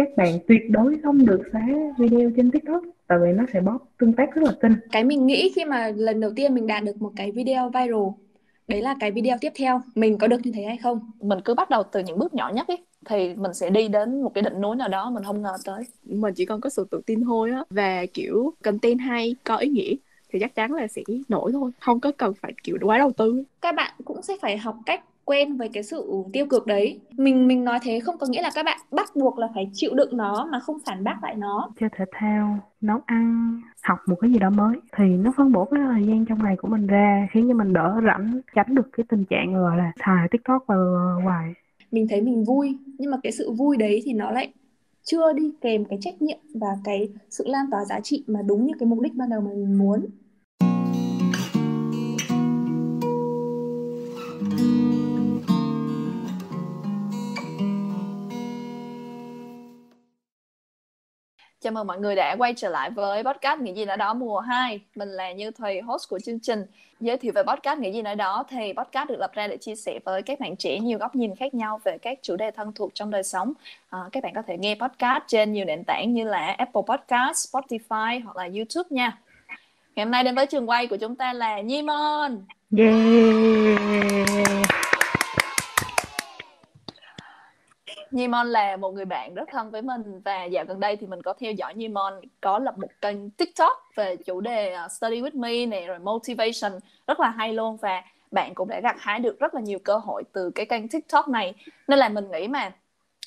các bạn tuyệt đối không được xóa video trên TikTok tại vì nó sẽ bóp tương tác rất là kinh cái mình nghĩ khi mà lần đầu tiên mình đạt được một cái video viral đấy là cái video tiếp theo. Mình có được như thế hay không? Mình cứ bắt đầu từ những bước nhỏ nhất ấy thì mình sẽ đi đến một cái đỉnh núi nào đó mình không ngờ tới. Mình chỉ cần có sự tự tin thôi á và kiểu content hay có ý nghĩa thì chắc chắn là sẽ nổi thôi không có cần phải kiểu quá đầu tư. Các bạn cũng sẽ phải học cách quen với cái sự tiêu cực đấy. Mình mình nói thế không có nghĩa là các bạn bắt buộc là phải chịu đựng nó mà không phản bác lại nó. Chơi thể thao nấu ăn học một cái gì đó mới thì nó phân bổ cái thời gian trong ngày của mình ra khiến cho mình đỡ rảnh tránh được cái tình trạng gọi là xài tiktok vào hoài. Mình thấy mình vui nhưng mà cái sự vui đấy thì nó lại chưa đi kèm cái trách nhiệm và cái sự lan tỏa giá trị mà đúng như cái mục đích ban đầu mà mình muốn Chào mừng mọi người đã quay trở lại với podcast Nghĩ gì nói đó mùa 2. Mình là Như Thùy, host của chương trình. Giới thiệu về podcast Nghĩ gì nói đó thì podcast được lập ra để chia sẻ với các bạn trẻ nhiều góc nhìn khác nhau về các chủ đề thân thuộc trong đời sống. À, các bạn có thể nghe podcast trên nhiều nền tảng như là Apple Podcast, Spotify hoặc là YouTube nha. Ngày hôm nay đến với trường quay của chúng ta là Nhi Mon. Yeah. Nhi Mon là một người bạn rất thân với mình và dạo gần đây thì mình có theo dõi Nhi Mon có lập một kênh TikTok về chủ đề ờ, study with me này, rồi motivation, rất là hay luôn và bạn cũng đã gặt hái được rất là nhiều cơ hội từ cái kênh TikTok này. Nên là mình nghĩ mà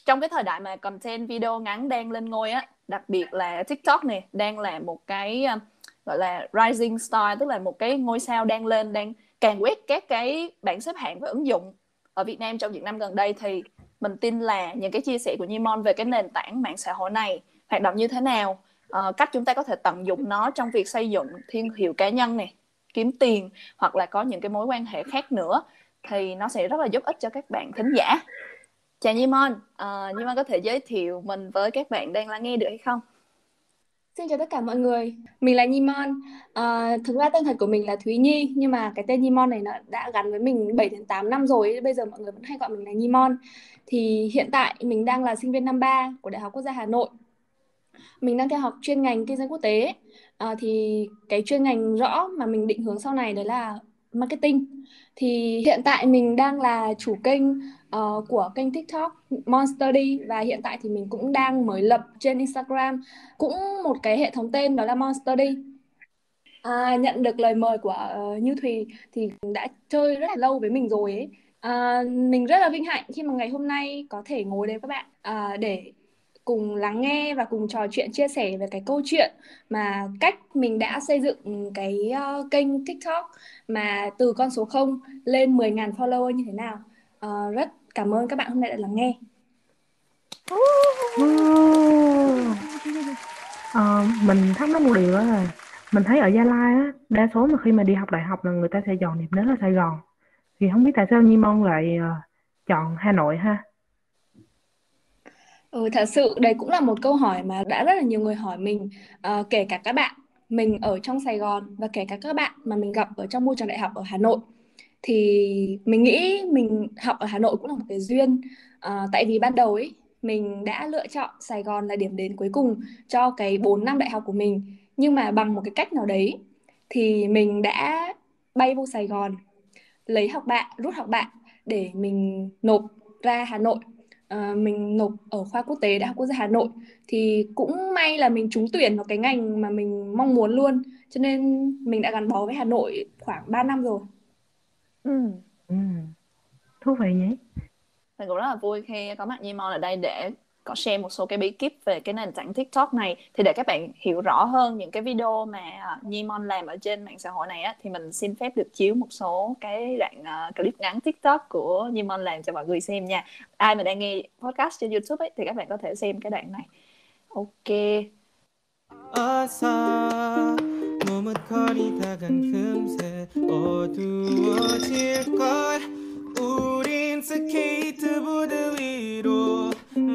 trong cái thời đại mà content video ngắn đang lên ngôi á, đặc biệt là TikTok này đang là một cái ờ, gọi là rising star, tức là một cái ngôi sao đang lên, đang càng quét các cái bảng xếp hạng và ứng dụng ở Việt Nam trong những năm gần đây thì mình tin là những cái chia sẻ của Nhimon về cái nền tảng mạng xã hội này hoạt động như thế nào uh, cách chúng ta có thể tận dụng nó trong việc xây dựng thương hiệu cá nhân này kiếm tiền hoặc là có những cái mối quan hệ khác nữa thì nó sẽ rất là giúp ích cho các bạn thính giả chào Nhimon uh, ờ, Nhimon có thể giới thiệu mình với các bạn đang lắng nghe được hay không Xin chào tất cả mọi người, mình là Nhi Mon. À, ờ, thực ra tên thật của mình là Thúy Nhi, nhưng mà cái tên Nhi Mon này nó đã gắn với mình 7 đến 8 năm rồi, bây giờ mọi người vẫn hay gọi mình là Nhi Mon. Thì hiện tại mình đang là sinh viên năm 3 của Đại học Quốc gia Hà Nội. Mình đang theo học chuyên ngành kinh doanh quốc tế. À, thì cái chuyên ngành rõ mà mình định hướng sau này đấy là marketing. Thì hiện tại mình đang là chủ kênh uh, của kênh TikTok Monster đi và hiện tại thì mình cũng đang mới lập trên Instagram cũng một cái hệ thống tên đó là Monster đi. À, nhận được lời mời của uh, Như Thùy thì đã chơi rất là lâu với mình rồi ấy. À, mình rất là vinh hạnh khi mà ngày hôm nay có thể ngồi đây với các bạn à, để cùng lắng nghe và cùng trò chuyện chia sẻ về cái câu chuyện mà cách mình đã xây dựng cái uh, kênh TikTok mà từ con số 0 lên 10.000 follower như thế nào. Uh, rất cảm ơn các bạn hôm nay đã lắng nghe. Uh, mình thắc mắc một điều đó là mình thấy ở Gia Lai á, đa số mà khi mà đi học đại học là người ta sẽ dọn điểm đến là Sài Gòn. Thì không biết tại sao Nhi Mông lại uh, chọn Hà Nội ha? Ừ, thật sự đây cũng là một câu hỏi mà đã rất là nhiều người hỏi mình, uh, kể cả các bạn mình ở trong Sài Gòn và kể cả các bạn mà mình gặp ở trong môi trường đại học ở Hà Nội. Thì mình nghĩ mình học ở Hà Nội cũng là một cái duyên à, tại vì ban đầu ấy mình đã lựa chọn Sài Gòn là điểm đến cuối cùng cho cái 4 năm đại học của mình. Nhưng mà bằng một cái cách nào đấy thì mình đã bay vô Sài Gòn lấy học bạ rút học bạ để mình nộp ra Hà Nội à, mình nộp ở khoa quốc tế đại học quốc gia Hà Nội thì cũng may là mình trúng tuyển vào cái ngành mà mình mong muốn luôn cho nên mình đã gắn bó với Hà Nội khoảng 3 năm rồi Ừ. Ừ. Thú vị nhỉ? Mình cũng rất là vui khi có mặt Nhi Mon ở đây để có share một số cái bí kíp về cái nền tảng TikTok này thì để các bạn hiểu rõ hơn những cái video mà uh, Nhi Mon làm ở trên mạng xã hội này á thì mình xin phép được chiếu một số cái đoạn uh, clip ngắn TikTok của Nhi Mon làm cho mọi người xem nha. Ai mà đang nghe podcast trên YouTube ấy thì các bạn có thể xem cái đoạn này. Ok. 머뭇거리다간 금세 어두워질걸 우린 스케이트보드 위로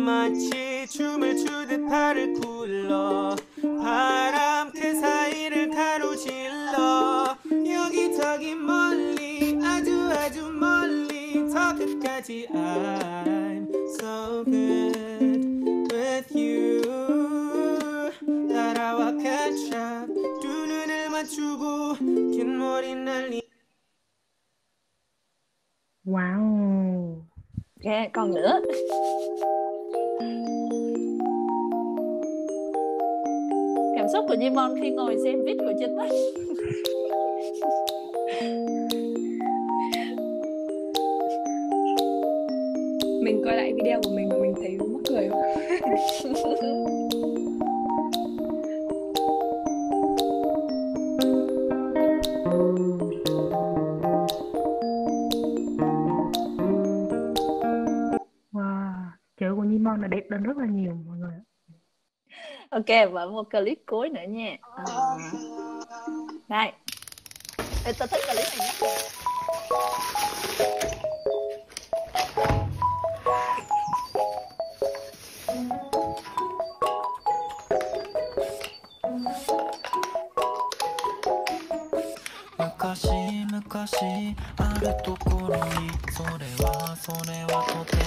마치 춤을 추듯 팔을 굴러 바람 그 사이를 가로질러 여기저기 멀리 아주 아주 멀리 저 끝까지 I'm so good with you 따라와 catch up 두 눈을 맞추고 긴 머리 날리 와우 예, wow. còn. Cảm xúc của Jimon khi ngồi xem viết của Trinh á mình coi lại video của mình và mình thấy mắc cười. quá chữ của Nhi là đẹp lên rất là nhiều mọi người ok và một clip cuối nữa nha à. đây Ê, tao thích clip này nhất昔あるところにそれはそれはとても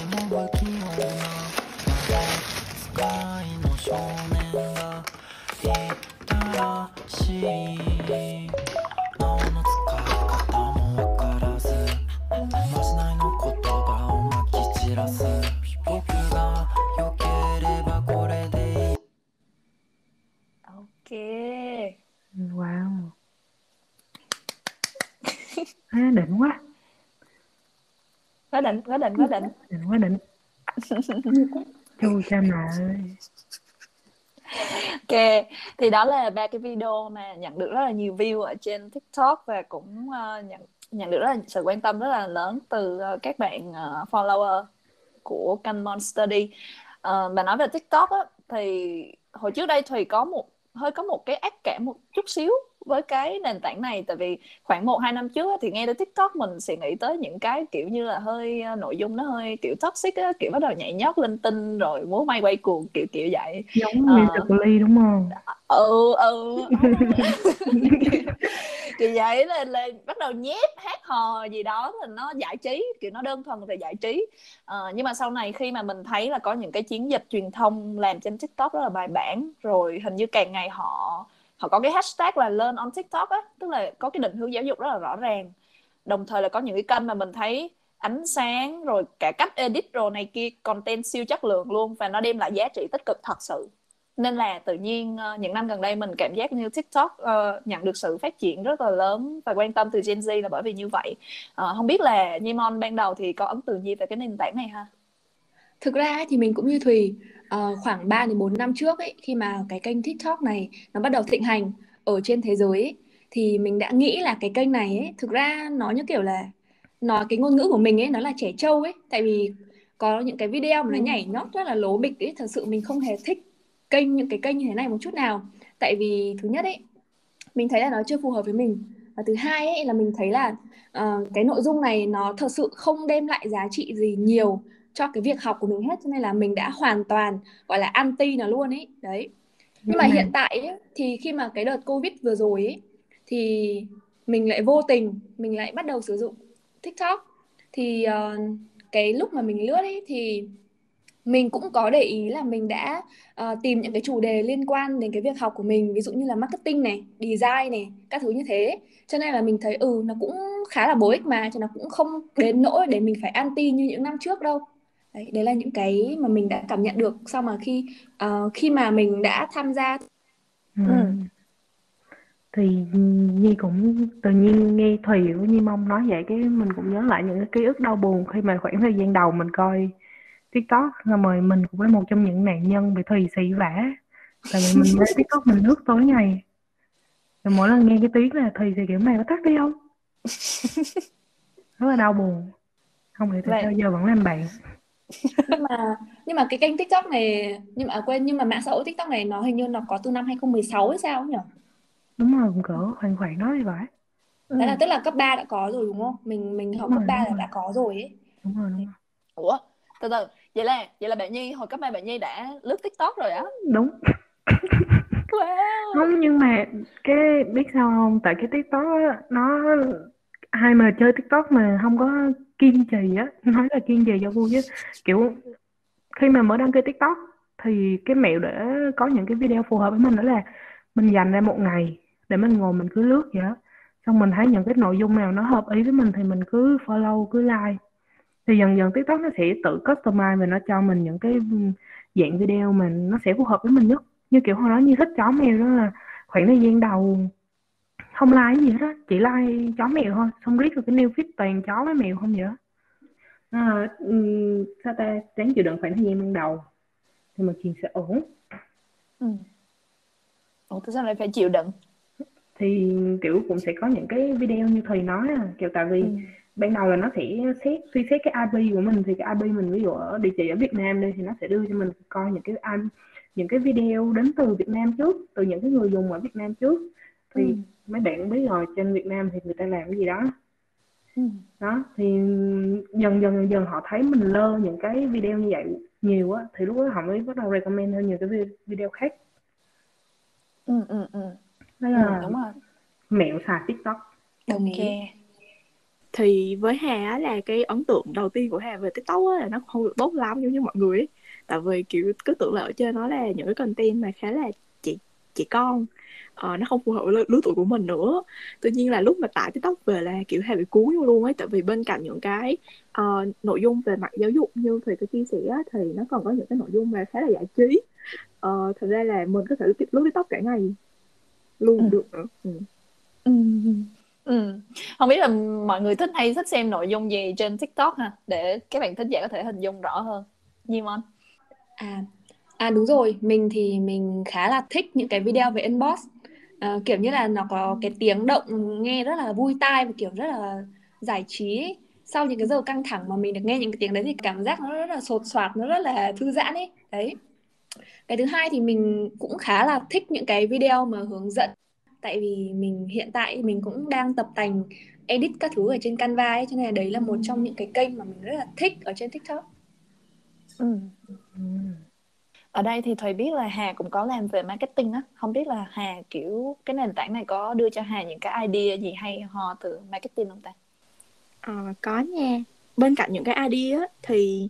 định quá định quá định. Quá đỉnh chu cha ơi. Ok, thì đó là ba cái video mà nhận được rất là nhiều view ở trên TikTok và cũng uh, nhận nhận được rất là sự quan tâm rất là lớn từ uh, các bạn uh, follower của kênh Mon Study. Uh, bà nói về TikTok á, thì hồi trước đây Thùy có một hơi có một cái ác cảm một chút xíu với cái nền tảng này. Tại vì khoảng một hai năm trước á, thì nghe đến TikTok mình sẽ nghĩ tới những cái kiểu như là hơi uh, nội dung nó hơi kiểu toxic á, kiểu bắt đầu nhảy nhót linh tinh rồi múa may quay cuồng kiểu kiểu vậy. Giống Ờ. musically đúng không? Ừ ừ thì vậy là, là bắt đầu nhép hát hò gì đó thì nó giải trí kiểu nó đơn thuần về giải trí. Ờ, nhưng mà sau này khi mà mình thấy là có những cái chiến dịch truyền thông làm trên tiktok rất là bài bản rồi hình như càng ngày họ họ có cái hashtag là learn on tiktok á tức là có cái định hướng giáo dục rất là rõ ràng. Đồng thời là có những cái kênh mà mình thấy ánh sáng rồi cả cách edit rồi này kia content siêu chất lượng luôn và nó đem lại giá trị tích cực thật sự. Nên là tự nhiên ờ, những năm gần đây mình cảm giác như TikTok uh, nhận được sự phát triển rất là lớn và quan tâm từ Gen Z là bởi vì như vậy. Uh, không biết là Nhimon ban đầu thì có ấn tượng gì về cái nền tảng này ha? Thực ra thì mình cũng như Thùy ờ, khoảng 3 đến 4 năm trước ấy khi mà cái kênh TikTok này nó bắt đầu thịnh hành ở trên thế giới ấy, thì mình đã nghĩ là cái kênh này ấy thực ra nó như kiểu là nói cái ngôn ngữ của mình ấy nó là trẻ trâu ấy. Tại vì có những cái video mà nó Ừ. nhảy nhót rất là lố bịch ấy thật sự mình không hề thích kênh những cái kênh như thế này một chút nào. Tại vì thứ nhất ấy mình thấy là nó chưa phù hợp với mình. Và thứ hai ấy là mình thấy là ờ, cái nội dung này nó thật sự không đem lại giá trị gì nhiều cho cái việc học của mình hết cho nên là mình đã hoàn toàn gọi là anti nó luôn ấy đấy. Nhưng mà hiện tại ấy, thì khi mà cái đợt covid vừa rồi ấy thì mình lại vô tình mình lại bắt đầu sử dụng TikTok. Thì ờ, cái lúc mà mình lướt ấy thì mình cũng có để ý là mình đã ờ, tìm những cái chủ đề liên quan đến cái việc học của mình ví dụ như là marketing này, design này, các thứ như thế. Cho nên là mình thấy ừ nó cũng khá là bổ ích mà cho nó cũng không đến nỗi để mình phải anti như những năm trước đâu đấy, đấy là những cái mà mình đã cảm nhận được sau mà khi ờ, khi mà mình đã tham gia. Ừ. Ừ. Thì Nhi cũng tự nhiên nghe Thùy với Nhi Mong nói vậy cái mình cũng nhớ lại những cái ký ức đau buồn khi mà khoảng thời gian đầu mình coi TikTok. Rồi mà mình cũng là một trong những nạn nhân bị Thùy xỉ vả. Tại vì mình lên TikTok mình lướt tối ngày. Rồi mỗi lần nghe cái tiếng là Thùy thì kiểu mày có tắt đi không? Rất là đau buồn. Không hiểu tại Vậy- sao giờ vẫn làm bạn nhưng mà nhưng mà cái kênh TikTok này nhưng mà à, quên nhưng mà mạng xã hội TikTok này nó hình như nó có từ năm 2016 hay sao nhỉ? đúng rồi cũng cỡ khoảng khoảng đó thì phải Ừ. Đấy là tức là cấp 3 đã có rồi đúng không? Mình mình học Đúng cấp rồi, 3 đúng là rồi. đã có rồi ấy. đúng rồi đúng rồi ủa từ từ vậy là vậy là bạn Nhi hồi cấp ba bạn Nhi đã lướt TikTok rồi á đúng wow không nhưng mà cái biết sao không tại cái TikTok á nó ai mà chơi TikTok mà không có kiên trì á, nói là kiên trì cho vui chứ kiểu, khi mà mới đăng ký TikTok thì cái mẹo để có những cái video phù hợp với mình đó là mình dành ra một ngày để mình ngồi mình cứ lướt vậy đó xong mình thấy những cái nội dung nào nó hợp ý với mình thì mình cứ follow, cứ like. Thì dần dần TikTok nó sẽ tự customize và nó cho mình những cái dạng video mà nó sẽ phù hợp với mình nhất. Như kiểu hồi đó như thích chó mèo đó là khoảng thời gian đầu không like gì hết á chỉ like chó mèo thôi. Xong riết rồi cái new feed toàn chó với mèo không vậy à, um, sao ta? Ráng chịu đựng khoảng thời gian ban đầu. Thì mọi chuyện sẽ ổn. Ừ. Ủa tại sao lại phải chịu đựng? Thì kiểu cũng sẽ có những cái video như thùy nói à, kiểu tại vì ừ. ban đầu là nó sẽ xét suy xét cái IP của mình. Thì cái IP mình ví dụ ở địa chỉ ở Việt Nam đây thì nó sẽ đưa cho mình coi những cái những cái video đến từ Việt Nam trước từ những cái người dùng ở Việt Nam trước. Thì ừ. Mấy bạn biết rồi trên Việt Nam thì người ta làm cái gì đó. Ừ. đó thì dần dần dần họ thấy mình lơ những cái video như vậy nhiều á thì lúc đó họ mới bắt đầu recommend hơn nhiều cái video khác. Ừ ừ ừ. Đó là ừ, đúng rồi. mẹo xài tiktok. Đồng ý. Okay. thì với hà là cái ấn tượng đầu tiên của hà về tiktok á là nó không được tốt lắm giống như mọi người ấy. Tại vì kiểu cứ tưởng là ở trên nó là những cái content mà khá là chị chị con uh, nó không phù hợp với lứa tuổi của mình nữa tuy nhiên là lúc mà tải tiktok về là kiểu hay bị cuốn vô luôn ấy tại vì bên cạnh những cái uh, nội dung về mặt giáo dục như thùy có chia sẻ thì nó còn có những cái nội dung mà khá là giải trí uh, thật ra là mình có thể lướt tiktok cả ngày luôn ừ. được nữa ừ. Ừ. Ừ. Không biết là mọi người thích hay thích xem nội dung gì trên TikTok ha để các bạn thính giả có thể hình dung rõ hơn. Nhi Mon. À, à đúng rồi, mình thì mình khá là thích những cái video về inbox à, kiểu như là nó có cái tiếng động nghe rất là vui tai và kiểu rất là giải trí ấy. sau những cái giờ căng thẳng mà mình được nghe những cái tiếng đấy thì cảm giác nó rất là sột soạt nó rất là thư giãn ấy đấy cái thứ hai thì mình cũng khá là thích những cái video mà hướng dẫn tại vì mình hiện tại mình cũng đang tập tành edit các thứ ở trên Canva ấy cho nên là đấy là một trong những cái kênh mà mình rất là thích ở trên TikTok. Ừ. Ở đây thì Thùy biết là Hà cũng có làm về marketing á, không biết là Hà kiểu cái nền tảng này có đưa cho Hà những cái idea gì hay ho từ marketing không ta? Ờ, có nha. Bên cạnh những cái idea thì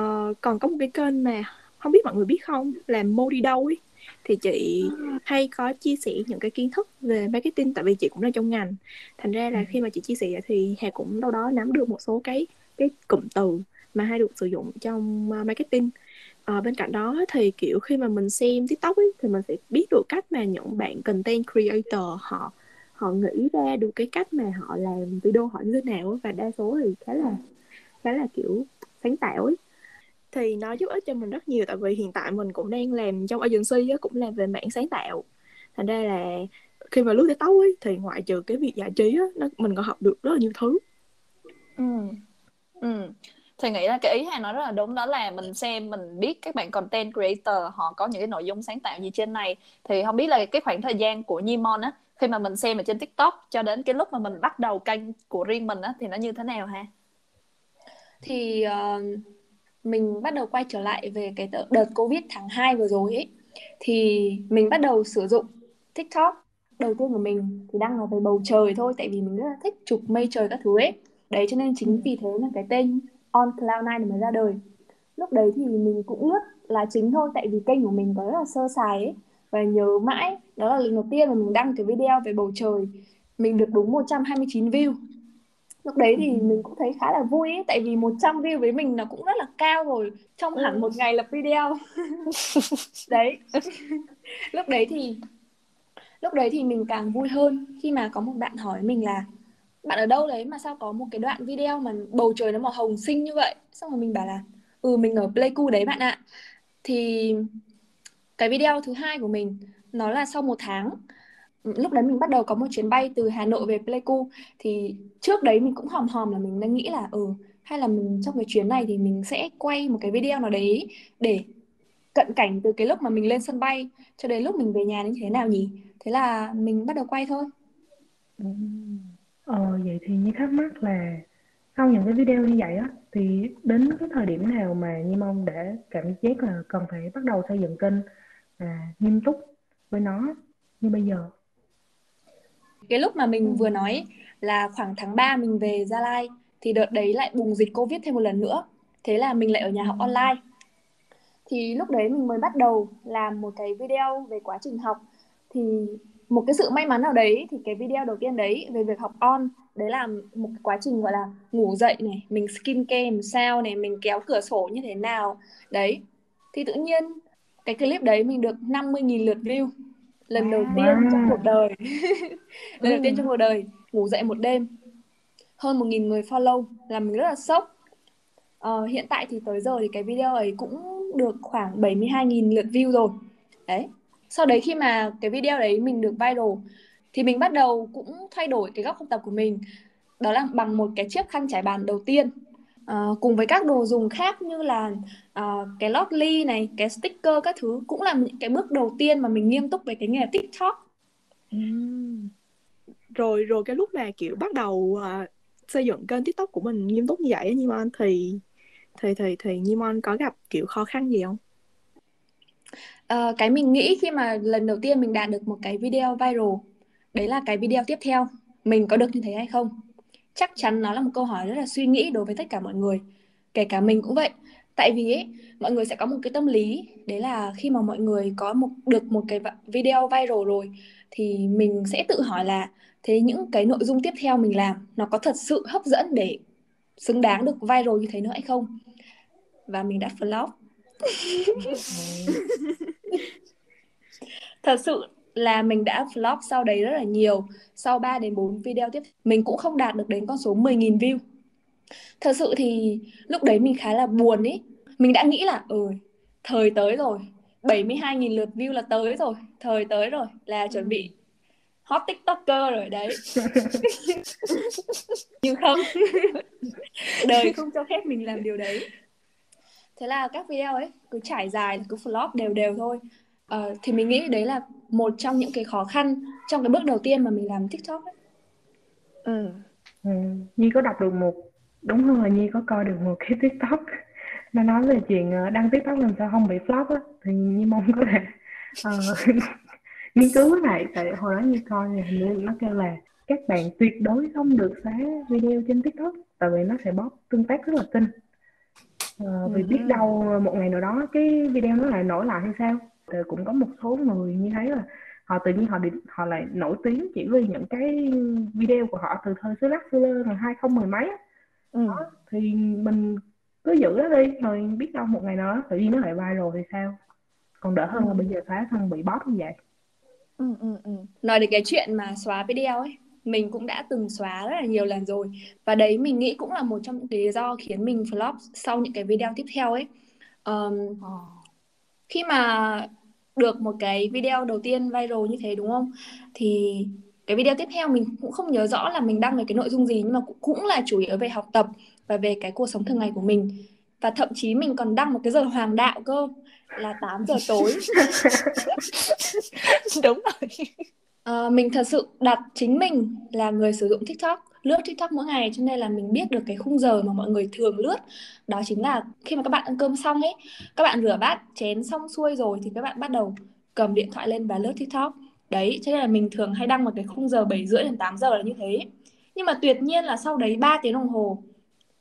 uh, còn có một cái kênh mà không biết mọi người biết không là Modi đâu ấy thì chị hay có chia sẻ những cái kiến thức về marketing tại vì chị cũng là trong ngành thành ra là ừ. khi mà chị chia sẻ thì hà cũng đâu đó nắm được một số cái cái cụm từ mà hay được sử dụng trong uh, marketing à, bên cạnh đó thì kiểu khi mà mình xem tiktok ấy, thì mình sẽ biết được cách mà những bạn content creator họ họ nghĩ ra được cái cách mà họ làm video họ như thế nào và đa số thì khá là khá là kiểu sáng tạo ấy. Thì nó giúp ích cho mình rất nhiều tại vì hiện tại mình cũng đang làm trong agency ấy, cũng làm về mảng sáng tạo. Thành ra là khi mà lướt tiktok ấy thì ngoại trừ cái việc giải trí á nó mình còn học được rất là nhiều thứ. Ừ ừ thì nghĩ là cái ý hay nói rất là đúng đó là mình xem mình biết các bạn content creator họ có những cái nội dung sáng tạo gì trên này. Thì không biết là cái khoảng thời gian của Nhimon á khi mà mình xem ở trên TikTok cho đến cái lúc mà mình bắt đầu kênh của riêng mình á thì nó như thế nào ha? Thì uh, mình bắt đầu quay trở lại về cái đợt Covid tháng 2 vừa rồi ấy thì mình bắt đầu sử dụng TikTok. Đầu tiên của mình thì đang là về bầu trời thôi tại vì mình rất là thích chụp mây trời các thứ ấy. Đấy cho nên chính vì thế là cái tên On Cloud9 mới ra đời. Lúc đấy thì mình cũng lướt là chính thôi tại vì kênh của mình có rất là sơ sài ấy. Và nhớ mãi đó là lần đầu tiên mà mình đăng cái video về bầu trời. Mình được đúng 129 view. Lúc đấy thì mình cũng thấy khá là vui ấy, tại vì 100 view với mình nó cũng rất là cao rồi trong hẳn một ngày lập video. Đấy. Lúc đấy thì lúc đấy thì mình càng vui hơn khi mà có một bạn hỏi mình là bạn ở đâu đấy mà sao có một cái đoạn video mà bầu trời nó màu hồng xinh như vậy? Xong rồi mình bảo là ừ mình ở Pleiku đấy bạn ạ. Thì cái video thứ hai của mình, nó là sau một tháng, lúc đấy mình bắt đầu có một chuyến bay từ Hà Nội về Pleiku. Thì trước đấy mình cũng hòm hòm là mình đang nghĩ là ừ hay là mình trong cái chuyến này thì mình sẽ quay một cái video nào đấy để cận cảnh từ cái lúc mà mình lên sân bay cho đến lúc mình về nhà như thế nào nhỉ? Thế là mình bắt đầu quay thôi. Ờ, vậy thì như thắc mắc là sau những cái video như vậy á thì đến cái thời điểm nào mà Nhi Mong để cảm giác là cần phải bắt đầu xây dựng kênh và nghiêm túc với nó như bây giờ? Cái lúc mà mình vừa nói là khoảng tháng 3 mình về Gia Lai thì đợt đấy lại bùng dịch Covid thêm một lần nữa. Thế là mình lại ở nhà học online. Thì lúc đấy mình mới bắt đầu làm một cái video về quá trình học thì một cái sự may mắn nào đấy thì cái video đầu tiên đấy về việc học on đấy là một cái quá trình gọi là ngủ dậy này mình skin care làm sao này mình kéo cửa sổ như thế nào. Đấy thì tự nhiên cái clip đấy mình được 50.000 lượt view. Lần đầu tiên trong cuộc đời. Lần đầu Ừ. tiên trong cuộc đời ngủ dậy một đêm. Hơn 1.000 người follow làm mình rất là sốc. Ờ, hiện tại thì tới giờ thì cái video ấy cũng được khoảng 72.000 lượt view rồi. Đấy sau đấy khi mà cái video đấy mình được viral thì mình bắt đầu cũng thay đổi cái góc học tập của mình. Đó là bằng một cái chiếc khăn trải bàn đầu tiên. Ờ, cùng với các đồ dùng khác như là ờ, cái lót ly này cái sticker các thứ cũng là những cái bước đầu tiên mà mình nghiêm túc về cái nghề TikTok. Rồi rồi cái lúc mà kiểu bắt đầu à, xây dựng kênh tiktok của mình nghiêm túc như vậy nhưng mà thì thì thì thì Nhimon có gặp kiểu khó khăn gì không? Ờ, cái mình nghĩ khi mà lần đầu tiên mình đạt được một cái video viral đấy là cái video tiếp theo. Mình có được như thế hay không? Chắc chắn nó là một câu hỏi rất là suy nghĩ đối với tất cả mọi người kể cả mình cũng vậy. Tại vì ấy, mọi người sẽ có một cái tâm lý đấy là khi mà mọi người có một được một cái video viral rồi thì mình sẽ tự hỏi là thế những cái nội dung tiếp theo mình làm nó có thật sự hấp dẫn để xứng đáng được viral như thế nữa hay không? Và mình đã flop thật sự là mình đã flop sau đấy rất là nhiều. Sau 3 đến 4 video tiếp mình cũng không đạt được đến con số 10.000 view. Thật sự thì lúc đấy mình khá là buồn ý. Mình đã nghĩ là ừ thời tới rồi 72.000 lượt view là tới rồi thời tới rồi là chuẩn bị hot tiktoker rồi đấy. Nhưng không đời không cho phép mình làm điều đấy thế là các video ấy cứ trải dài cứ flop đều đều thôi Ờ, thì mình nghĩ đấy là một trong những cái khó khăn trong cái bước đầu tiên mà mình làm TikTok ấy. Ừ. Ừ. Nhi có đọc được một đúng hơn là Nhi có coi được một cái TikTok nó nói về chuyện ờ, đăng TikTok làm sao không bị flop á thì Nhi mong có thể ờ, nghiên cứu lại tại hồi đó Nhi coi thì hình như nó kêu là các bạn tuyệt đối không được xóa video trên TikTok tại vì nó sẽ bóp tương tác rất là kinh Ờ, vì biết đâu một ngày nào đó cái video nó lại nổi lại hay sao thì cũng có một số người như thấy là họ tự nhiên họ đi, họ lại nổi tiếng chỉ vì những cái video của họ từ thời xưa lắc xưa lơ rồi hai không mười mấy á. Ừ. Đó, thì mình cứ giữ nó đi rồi biết đâu một ngày nào đó tự nhiên nó lại viral thì sao còn đỡ hơn là bây giờ phá thân bị bóp như vậy Ừ, ừ, ừ. Nói đến cái chuyện mà xóa video ấy, mình cũng đã từng xóa rất là nhiều lần rồi. Và đấy mình nghĩ cũng là một trong những lý do khiến mình flop sau những cái video tiếp theo ấy. Ờ. khi mà được một cái video đầu tiên viral như thế đúng không? Thì cái video tiếp theo mình cũng không nhớ rõ là mình đăng về cái nội dung gì nhưng mà cũng, cũng là chủ yếu về học tập và về cái cuộc sống thường ngày của mình. Và thậm chí mình còn đăng một cái giờ hoàng đạo cơ là 8 giờ tối. Đúng rồi. Ờ, mình thật sự đặt chính mình là người sử dụng TikTok, lướt TikTok mỗi ngày cho nên là mình biết được cái khung giờ mà mọi người thường lướt. Đó chính là khi mà các bạn ăn cơm xong ấy, các bạn rửa bát, chén xong xuôi rồi thì các bạn bắt đầu cầm điện thoại lên và lướt TikTok. Đấy, cho nên là mình thường hay đăng một cái khung giờ 7 rưỡi đến 8 giờ là như thế. Nhưng mà tuyệt nhiên là sau đấy 3 tiếng đồng hồ,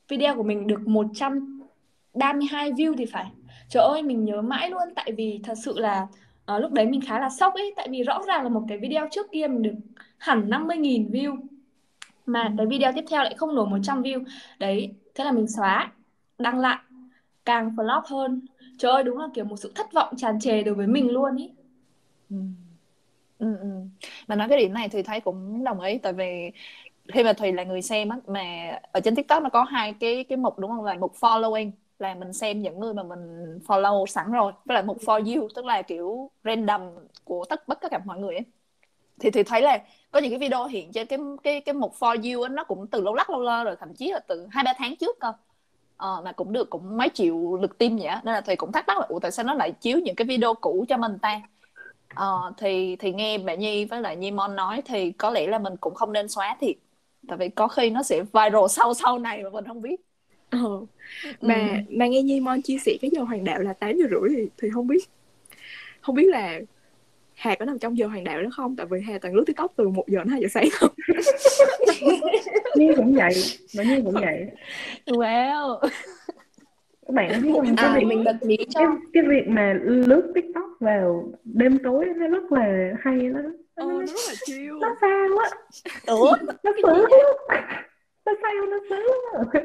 video của mình được 132 view thì phải. Trời ơi, mình nhớ mãi luôn tại vì thật sự là Ờ, lúc đấy mình khá là sốc ấy tại vì rõ ràng là một cái video trước kia mình được hẳn 50.000 view mà cái video tiếp theo lại không nổi 100 view. Đấy thế là mình xóa đăng lại càng flop hơn. Trời ơi đúng là kiểu một sự thất vọng tràn trề đối với mình luôn ý. Ừ. Ừ, ừ. Mà nói cái điểm này thì thấy cũng đồng ý tại vì khi mà Thùy là người xem á mà ở trên TikTok nó có hai cái cái mục đúng không? Là mục following là mình xem những người mà mình follow sẵn rồi với lại mục for you tức là kiểu random của tất bất cả mọi người ấy. Thì thì thấy là có những cái video hiện trên cái cái cái mục for you ấy, nó cũng từ lâu lắc lâu lơ rồi thậm chí là từ hai ba tháng trước cơ. Ờ, mà cũng được cũng mấy triệu lượt tim vậy nên là thì cũng thắc mắc là ủa tại sao nó lại chiếu những cái video cũ cho mình ta? Ờ, thì thì nghe mẹ Nhi với lại Nhi Mon nói thì có lẽ là mình cũng không nên xóa thiệt. Tại vì có khi nó sẽ viral sau sau này mà mình không biết. Ờ. mà mà nghe Nhi Mon chia sẻ cái giờ hoàng đạo là 8 giờ rưỡi thì, thì không biết không biết là Hà có nằm trong giờ hoàng đạo đó không? Tại vì Hà toàn lướt TikTok từ 1 giờ đến 2 giờ sáng không? Nhi cũng vậy và Nhi cũng vậy. Wow các bạn biết không? Cái à việc mình bật mí cho. cái cái việc mà lướt TikTok vào đêm tối nó rất là hay nó ờ, nó, rất là chill. Nó sao á? Ủa? Nó sướng nó sao nó sướng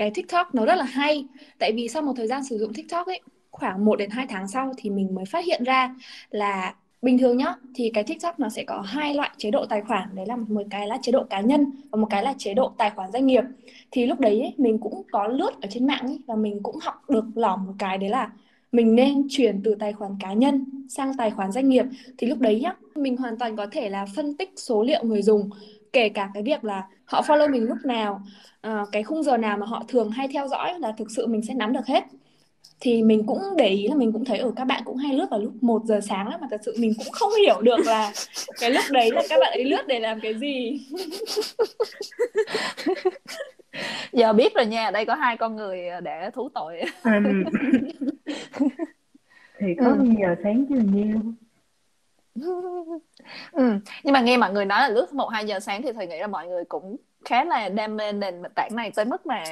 cái TikTok nó rất là hay. Tại vì sau một thời gian sử dụng TikTok ấy khoảng 1 đến 2 tháng sau thì mình mới phát hiện ra là bình thường nhá thì cái TikTok nó sẽ có hai loại chế độ tài khoản. Đấy là một cái là chế độ cá nhân và một cái là chế độ tài khoản doanh nghiệp. Thì lúc đấy ấy, mình cũng có lướt ở trên mạng ấy, và mình cũng học được lỏm một cái đấy là mình nên chuyển từ tài khoản cá nhân sang tài khoản doanh nghiệp. Thì lúc đấy nhá mình hoàn toàn có thể là phân tích số liệu người dùng kể cả cái việc là họ follow mình lúc nào à, cái khung giờ nào mà họ thường hay theo dõi là thực sự mình sẽ nắm được hết. Thì mình cũng để ý là mình cũng thấy ở các bạn cũng hay lướt vào lúc 1 giờ sáng lắm mà thật sự mình cũng không hiểu được là cái lúc đấy là các bạn ấy lướt để làm cái gì. Giờ biết rồi nha đây có hai con người để thú tội. Thì có Ừ. giờ sáng chứ là nhiêu ừ. nhưng mà nghe mọi người nói là lướt một hai giờ sáng thì thầy nghĩ là mọi người cũng khá là đam mê nền tảng này tới mức mà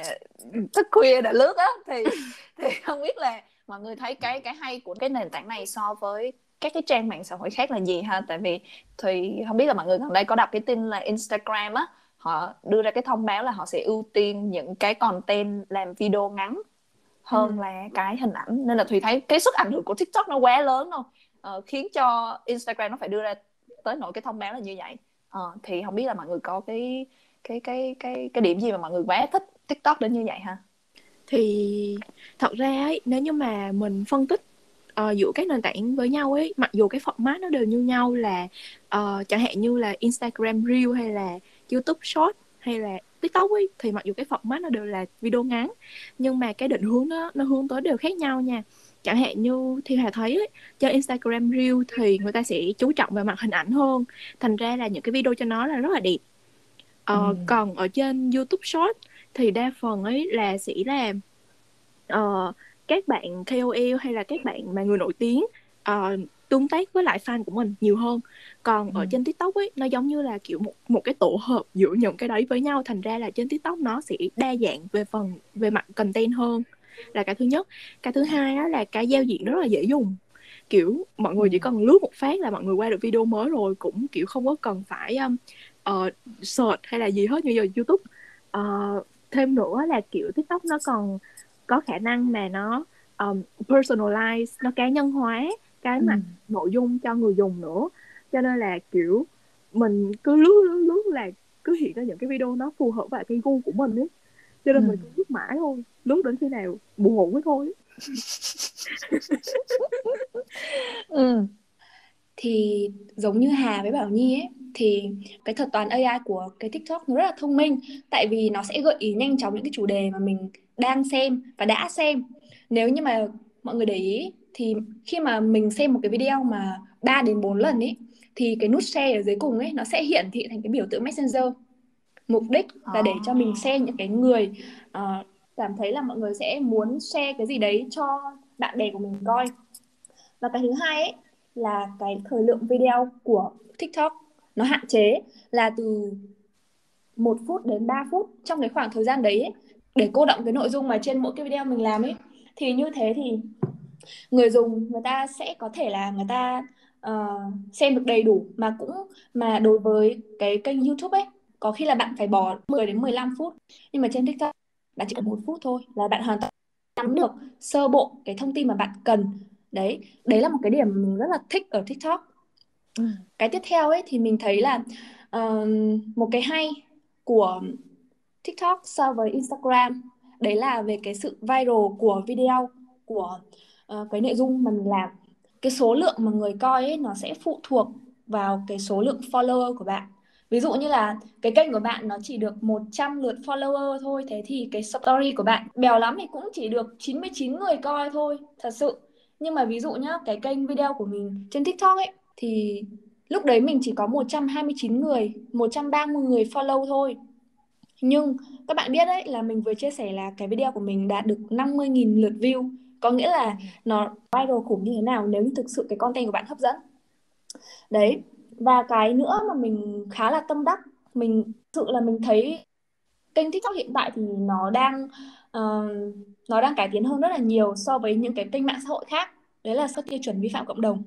thức khuya để lướt á. Thì thì không biết là mọi người thấy cái cái hay của cái nền tảng này so với các cái trang mạng xã hội khác là gì ha? Tại vì thì không biết là mọi người gần đây có đọc cái tin là Instagram á họ đưa ra cái thông báo là họ sẽ ưu tiên những cái content làm video ngắn hơn là cái hình ảnh. Nên là thùy thấy cái sức ảnh hưởng của tiktok nó quá lớn đâu uh, khiến cho instagram nó phải đưa ra tới nỗi cái thông báo là như vậy. Uh, thì không biết là mọi người có cái cái cái cái cái điểm gì mà mọi người quá thích tiktok đến như vậy ha? Thì thật ra ấy nếu như mà mình phân tích uh, giữa các nền tảng với nhau ấy mặc dù cái format nó đều như nhau là uh, chẳng hạn như là Instagram Reel hay là YouTube Short hay là TikTok ấy thì mặc dù cái format nó đều là video ngắn nhưng mà cái định hướng nó nó hướng tới đều khác nhau nha chẳng hạn như thì Hà thấy ấy, trên Instagram Reel thì người ta sẽ chú trọng về mặt hình ảnh hơn. Thành ra là những cái video cho nó là rất là đẹp. Ờ, Ừ. còn ở trên YouTube Short thì đa phần ấy là sẽ là ờ, các bạn KOL hay là các bạn mà người nổi tiếng ờ, tương tác với lại fan của mình nhiều hơn. Còn ở Ừ. trên TikTok ấy nó giống như là kiểu một một cái tổ hợp giữa những cái đấy với nhau. Thành ra là trên TikTok nó sẽ đa dạng về phần về mặt content hơn là cái thứ nhất. Cái thứ hai á là cái giao diện rất là dễ dùng. Kiểu mọi người chỉ cần lướt một phát là mọi người qua được video mới rồi cũng kiểu không có cần phải um, ờ, search hay là gì hết như giờ YouTube. Ờ, thêm nữa là kiểu TikTok nó còn có khả năng mà nó um, personalize nó cá nhân hóa cái mặt nội dung cho người dùng nữa. Cho nên là kiểu mình cứ lướt lướt lướt là cứ hiện ra những cái video nó phù hợp với cái gu của mình ấy cho nên Ừ. mình cứ lướt mãi thôi lướt đến khi nào buồn ngủ mới thôi ừ. thì giống như Hà với Bảo Nhi ấy thì cái thuật toán AI của cái TikTok nó rất là thông minh tại vì nó sẽ gợi ý nhanh chóng những cái chủ đề mà mình đang xem và đã xem nếu như mà mọi người để ý thì khi mà mình xem một cái video mà 3 đến 4 lần ấy thì cái nút share ở dưới cùng ấy nó sẽ hiển thị thành cái biểu tượng Messenger mục đích là để cho mình share những cái người ờ, cảm thấy là mọi người sẽ muốn share cái gì đấy cho bạn bè của mình coi. Và cái thứ hai ấy là cái thời lượng video của TikTok nó hạn chế là từ 1 phút đến 3 phút. Trong cái khoảng thời gian đấy ấy, để cô động cái nội dung mà trên mỗi cái video mình làm ấy thì như thế thì người dùng người ta sẽ có thể là người ta ờ, xem được đầy đủ. Mà cũng mà đối với cái kênh YouTube ấy có khi là bạn phải bỏ 10 đến 15 phút nhưng mà trên TikTok bạn chỉ cần một phút thôi là bạn hoàn toàn nắm được sơ bộ cái thông tin mà bạn cần. Đấy đấy là một cái điểm mình rất là thích ở TikTok. Ừ. cái tiếp theo ấy thì mình thấy là ờ, một cái hay của TikTok so với Instagram đấy là về cái sự viral của video của ờ, cái nội dung mà mình làm. Cái số lượng mà người coi ấy nó sẽ phụ thuộc vào cái số lượng follower của bạn ví dụ như là cái kênh của bạn nó chỉ được 100 lượt follower thôi, thế thì cái story của bạn bèo lắm thì cũng chỉ được 99 người coi thôi, thật sự. Nhưng mà ví dụ nhá, cái kênh video của mình trên TikTok ấy, thì lúc đấy mình chỉ có 129 người 130 người follow thôi. Nhưng các bạn biết đấy, là mình vừa chia sẻ là cái video của mình đạt được 50.000 lượt view. Có nghĩa là nó viral khủng như thế nào nếu như thực sự cái content của bạn hấp dẫn. Đấy và cái nữa mà mình khá là tâm đắc mình thực sự là mình thấy kênh TikTok hiện tại thì nó đang uh, nó đang cải tiến hơn rất là nhiều so với những cái kênh mạng xã hội khác. Đấy là các tiêu chuẩn vi phạm cộng đồng.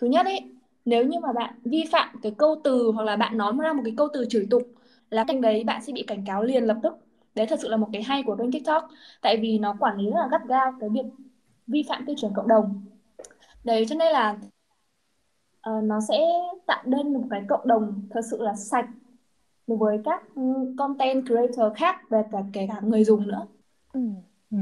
Thứ nhất ấy nếu như mà bạn vi phạm cái câu từ hoặc là bạn nói ra một cái câu từ chửi tục là kênh đấy bạn sẽ bị cảnh cáo liền lập tức. Đấy thật sự là một cái hay của kênh tiktok tại vì nó quản lý rất là gắt gao cái việc vi phạm tiêu chuẩn cộng đồng. Đấy cho nên là uh, nó sẽ tạo nên một cái cộng đồng thật sự là sạch với các content creator khác và cả kể cả người dùng nữa. Ừ. Ừ.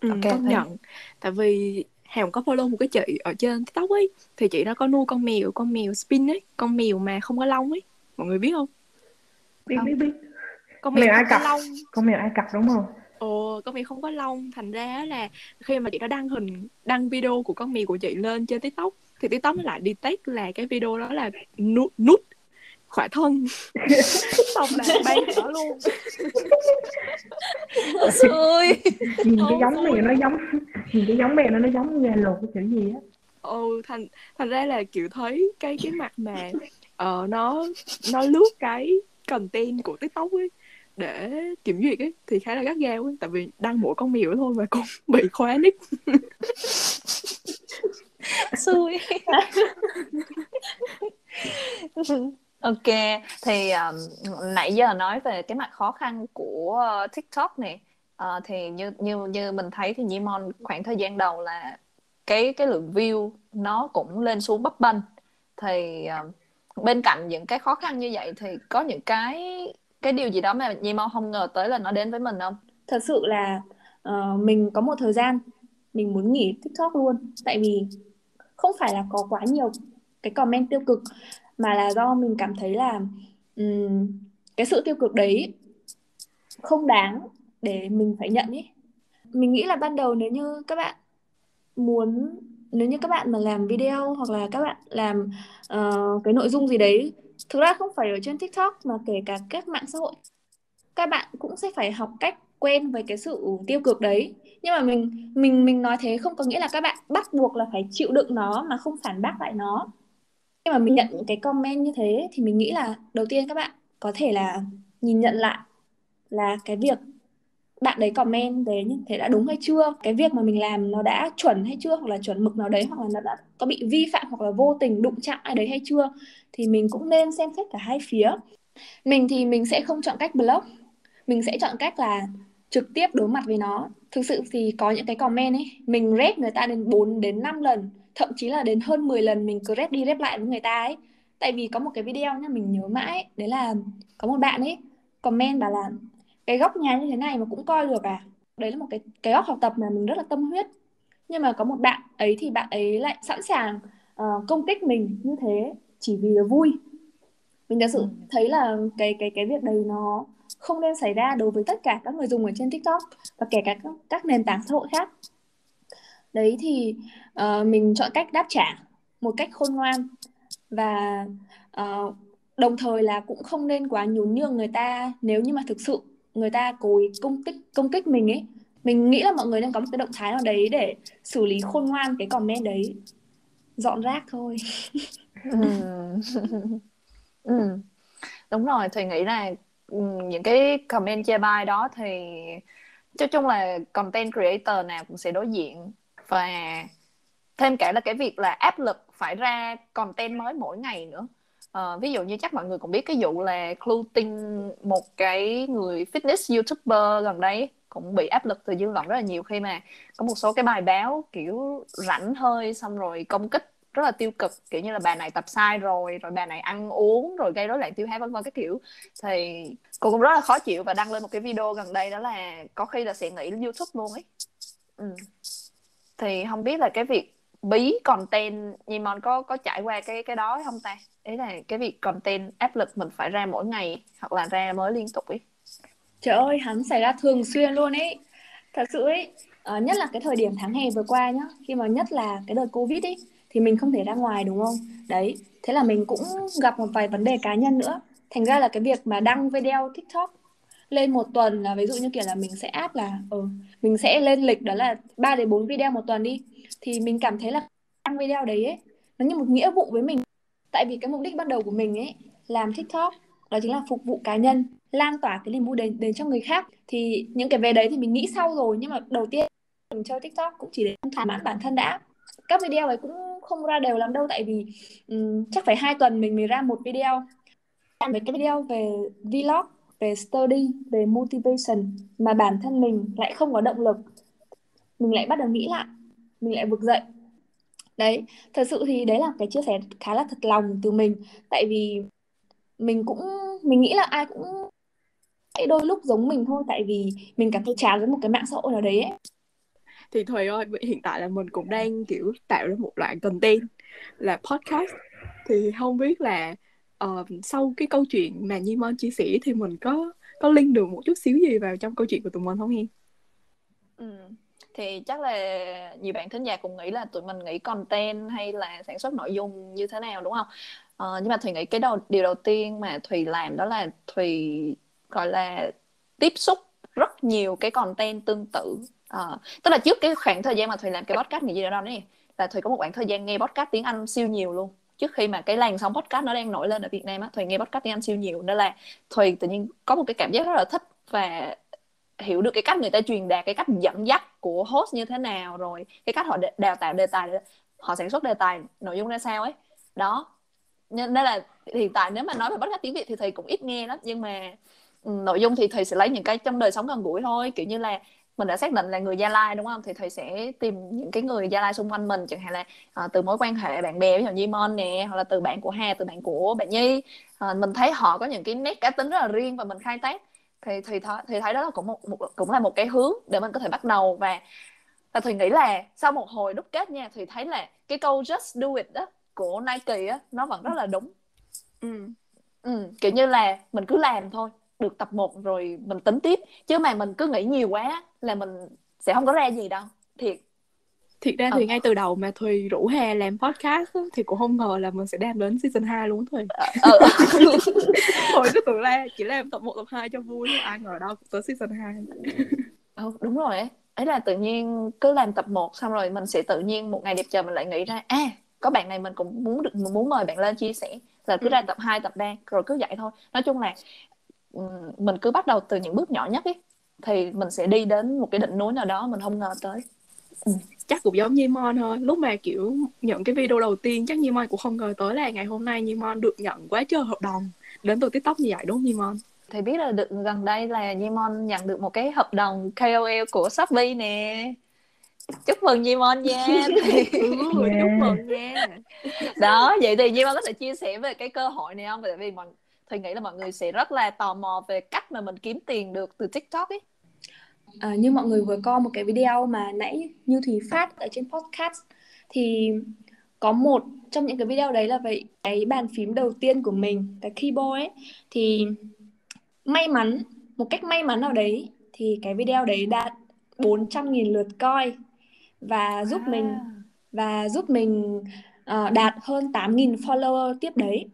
Ừ, okay, công nhận. Tại vì Hồng có follow một cái chị ở trên tiktok ấy thì chị nó có nuôi con mèo con mèo spin ấy con mèo mà không có lông ấy. Mọi người biết không? Biết biết biết. Con mèo, mèo ai cập. lông. Con mèo ai cập đúng không? Ồ con mèo không có lông. Thành ra là khi mà chị đã đăng hình đăng video của con mèo của chị lên trên tiktok thì tiktok nó lại detect là cái video đó là nút nút khỏa thân. Xong là bay nó luôn. Xui nhìn cái giống mèo nó giống nhìn cái giống mèo nó nó giống gà luộc cái kiểu gì á. Ừ thành thành ra là kiểu thấy cái cái mặt mà uh, nó nó lướt cái content của tiktok ấy để kiểm duyệt ấy thì khá là gắt gao ấy tại vì đăng mỗi con mèo thôi mà cũng bị khóa nick ok thì um, nãy giờ nói về cái mặt khó khăn của uh, tiktok này uh, ờ, thì như như như mình thấy thì Nhimon khoảng thời gian đầu là cái cái lượng view nó cũng lên xuống bấp bênh. Thì uh, bên cạnh những cái khó khăn như vậy thì có những cái cái điều gì đó mà Nhimon không ngờ tới là nó đến với mình không? Thật sự là uh, mình có một thời gian mình muốn nghỉ tiktok luôn. Tại vì không phải là có quá nhiều cái comment tiêu cực mà là do mình cảm thấy là um, cái sự tiêu cực đấy không đáng để mình phải nhận ý. Mình nghĩ là ban đầu nếu như các bạn muốn nếu như các bạn mà làm video hoặc là các bạn làm uh, cái nội dung gì đấy thực ra không phải ở trên tiktok mà kể cả các mạng xã hội các bạn cũng sẽ phải học cách quen với cái sự tiêu cực đấy. Nhưng mà mình mình mình nói thế không có nghĩa là các bạn bắt buộc là phải chịu đựng nó mà không phản bác lại nó khi mà mình nhận những cái comment như thế thì mình nghĩ là đầu tiên các bạn có thể là nhìn nhận lại là cái việc bạn đấy comment thế như thế đã đúng hay chưa? Cái việc mà mình làm nó đã chuẩn hay chưa? Hoặc là chuẩn mực nào đấy hoặc là nó đã có bị vi phạm hoặc là vô tình đụng chạm ai đấy hay chưa? Thì mình cũng nên xem xét cả hai phía. Mình thì mình sẽ không chọn cách block. Mình sẽ chọn cách là trực tiếp đối mặt với nó. Thực sự thì có những cái comment ấy mình rep người ta đến 4 đến 5 lần thậm chí là đến hơn 10 lần mình cứ rep đi rep lại với người ta ấy. Tại vì có một cái video nhá mình nhớ mãi đấy là có một bạn ấy comment bảo là cái góc nhà như thế này mà cũng coi được à? Đấy là một cái cái góc học tập mà mình rất là tâm huyết. Nhưng mà có một bạn ấy thì bạn ấy lại sẵn sàng uh, công kích mình như thế chỉ vì là vui. Mình thật sự ừ. thấy là cái cái cái việc đấy nó không nên xảy ra đối với tất cả các người dùng ở trên TikTok và kể cả các, các nền tảng xã hội khác đấy thì uh, mình chọn cách đáp trả một cách khôn ngoan và uh, đồng thời là cũng không nên quá nhún nhường người ta nếu như mà thực sự người ta cố ý công kích công kích mình ấy mình nghĩ là mọi người nên có một cái động thái nào đấy để xử lý khôn ngoan cái comment đấy dọn rác thôi ừ. ừ. đúng rồi thì nghĩ là ừ, những cái comment chê bai đó thì nói chung là content creator nào cũng sẽ đối diện và thêm cả là cái việc là áp lực phải ra content mới mỗi ngày nữa. Uh, ví dụ như chắc mọi người cũng biết cái vụ là Cluting một cái người fitness youtuber gần đây cũng bị áp lực từ dư luận rất là nhiều khi mà có một số cái bài báo kiểu rảnh hơi xong rồi công kích rất là tiêu cực kiểu như là bà này tập sai rồi rồi bà này ăn uống rồi gây rối loạn tiêu hóa vân vân cái kiểu. Thì cô cũng rất là khó chịu và đăng lên một cái video gần đây đó là có khi là sẽ nghỉ youtube luôn ấy. Ừ thì không biết là cái việc bí content Nhimon có có trải qua cái cái đó không ta? Ý là cái việc content áp lực mình phải ra mỗi ngày hoặc là ra mới liên tục ấy. Trời ơi hắn xảy ra thường xuyên luôn ấy. Thật sự ấy à, nhất là cái thời điểm tháng hè vừa qua nhá khi mà nhất là cái đợt covid ấy thì mình không thể ra ngoài đúng không? Đấy thế là mình cũng gặp một vài vấn đề cá nhân nữa. Thành ra là cái việc mà đăng video tiktok lên một tuần là ví dụ như kiểu là mình sẽ áp là ừ, mình sẽ lên lịch đó là 3 đến 4 video một tuần đi. Thì mình cảm thấy là đăng video đấy ấy nó như một nghĩa vụ với mình. Tại vì cái mục đích ban đầu của mình ấy làm tiktok đó chính là phục vụ cá nhân lan tỏa cái niềm vui đến đến cho người khác. Thì những cái về đấy thì mình nghĩ sau rồi nhưng mà đầu tiên mình chơi tiktok cũng chỉ để thỏa mãn bản thân đã. Các video ấy cũng không ra đều lắm đâu tại vì um, chắc phải hai tuần mình mới ra một video. Làm về cái video về vlog về study, về motivation mà bản thân mình lại không có động lực. Mình lại bắt đầu nghĩ lại, mình lại vực dậy. Đấy, thật sự thì đấy là cái chia sẻ khá là thật lòng từ mình. Tại vì mình cũng, mình nghĩ là ai cũng đôi lúc giống mình thôi, tại vì mình cảm thấy chán với một cái mạng xã hội nào đấy ấy. thì thùy ơi hiện tại là mình cũng đang, kiểu, tạo ra một loại content là podcast. Thì không biết là uh, sau cái câu chuyện mà Nhi Mon chia sẻ thì mình có có link được một chút xíu gì vào trong câu chuyện của tụi mình không em? Ừ. Thì chắc là nhiều bạn thính giả cũng nghĩ là tụi mình nghĩ content hay là sản xuất nội dung như thế nào đúng không? Uh, nhưng mà Thùy nghĩ cái đầu điều đầu tiên mà Thùy làm đó là Thùy gọi là tiếp xúc rất nhiều cái content tương tự uh, tức là trước cái khoảng thời gian mà Thùy làm cái podcast này gì đó này là Thùy có một khoảng thời gian nghe podcast tiếng Anh siêu nhiều luôn trước khi mà cái làn sóng podcast nó đang nổi lên ở Việt Nam á, Thùy nghe podcast tiếng Anh siêu nhiều, nên là Thùy tự nhiên có một cái cảm giác rất là thích và hiểu được cái cách người ta truyền đạt, cái cách dẫn dắt của host như thế nào, rồi cái cách họ đào tạo đề tài, họ sản xuất đề tài nội dung ra sao ấy. Đó. Nên là hiện tại nếu mà nói về podcast tiếng Việt thì thầy cũng ít nghe lắm, nhưng mà ừ, nội dung thì thầy sẽ lấy những cái trong đời sống gần gũi thôi, kiểu như là mình đã xác định là người Gia Lai đúng không? Thì thầy sẽ tìm những cái người Gia Lai xung quanh mình chẳng hạn là uh, từ mối quan hệ bạn bè ví dụ như Mon nè hoặc là từ bạn của Hà từ bạn của bạn Nhi. Uh, mình thấy họ có những cái nét cá tính rất là riêng và mình khai thác. Thì thì th- thì thấy đó là cũng một, một cũng là một cái hướng để mình có thể bắt đầu. Và và thùy nghĩ là sau một hồi đúc kết nha thì thấy là cái câu just do it đó của Nike á nó vẫn rất là đúng. Ừ. ừ kiểu như là mình cứ làm thôi được tập 1 rồi mình tính tiếp. Chứ mà mình cứ nghĩ nhiều quá là mình sẽ không có ra gì đâu. Thiệt. Thiệt ra thì ừ. ngay từ đầu mà Thùy rủ Hà làm podcast thì cũng không ngờ là mình sẽ đem đến season 2 luôn Thùy. Ừ. Hồi cứ tưởng là chỉ làm tập 1, tập 2 cho vui ai ngờ đâu tới season 2 ừ, đúng rồi ấy. Ấy là tự nhiên cứ làm tập 1 xong rồi mình sẽ tự nhiên một ngày đẹp trời mình lại nghĩ ra à có bạn này mình cũng muốn được muốn mời bạn lên chia sẻ là cứ ra tập 2, tập 3 rồi cứ vậy thôi. Nói chung là mình cứ bắt đầu từ những bước nhỏ nhất ấy thì mình sẽ đi đến một cái đỉnh núi nào đó mình không ngờ tới. Ừ. chắc cũng giống như Mon thôi. Lúc mà kiểu nhận cái video đầu tiên chắc như Mon cũng không ngờ tới là ngày hôm nay như Mon được nhận quá trời hợp đồng đến từ tiktok như vậy đúng không như Mon? Thì biết là được gần đây là Nhi-mon nhận được một cái hợp đồng KOL của Shopee nè. Chúc mừng Nhi-mon nha. Thì... ừ, yeah. chúc mừng nha. Đó vậy thì Nhi-mon có thể chia sẻ về cái cơ hội này không? Tại vì mọi thì nghĩ là mọi người sẽ rất là tò mò về cách mà mình kiếm tiền được từ TikTok ấy. À, như mọi người vừa coi một cái video mà nãy như thùy phát ở trên podcast thì có một trong những cái video đấy là vậy cái bàn phím đầu tiên của mình cái keyboard ấy. Thì may mắn một cách may mắn nào đấy thì cái video đấy đạt 400.000 lượt coi và giúp à. mình và giúp mình uh, đạt hơn 8.000 follower tiếp đấy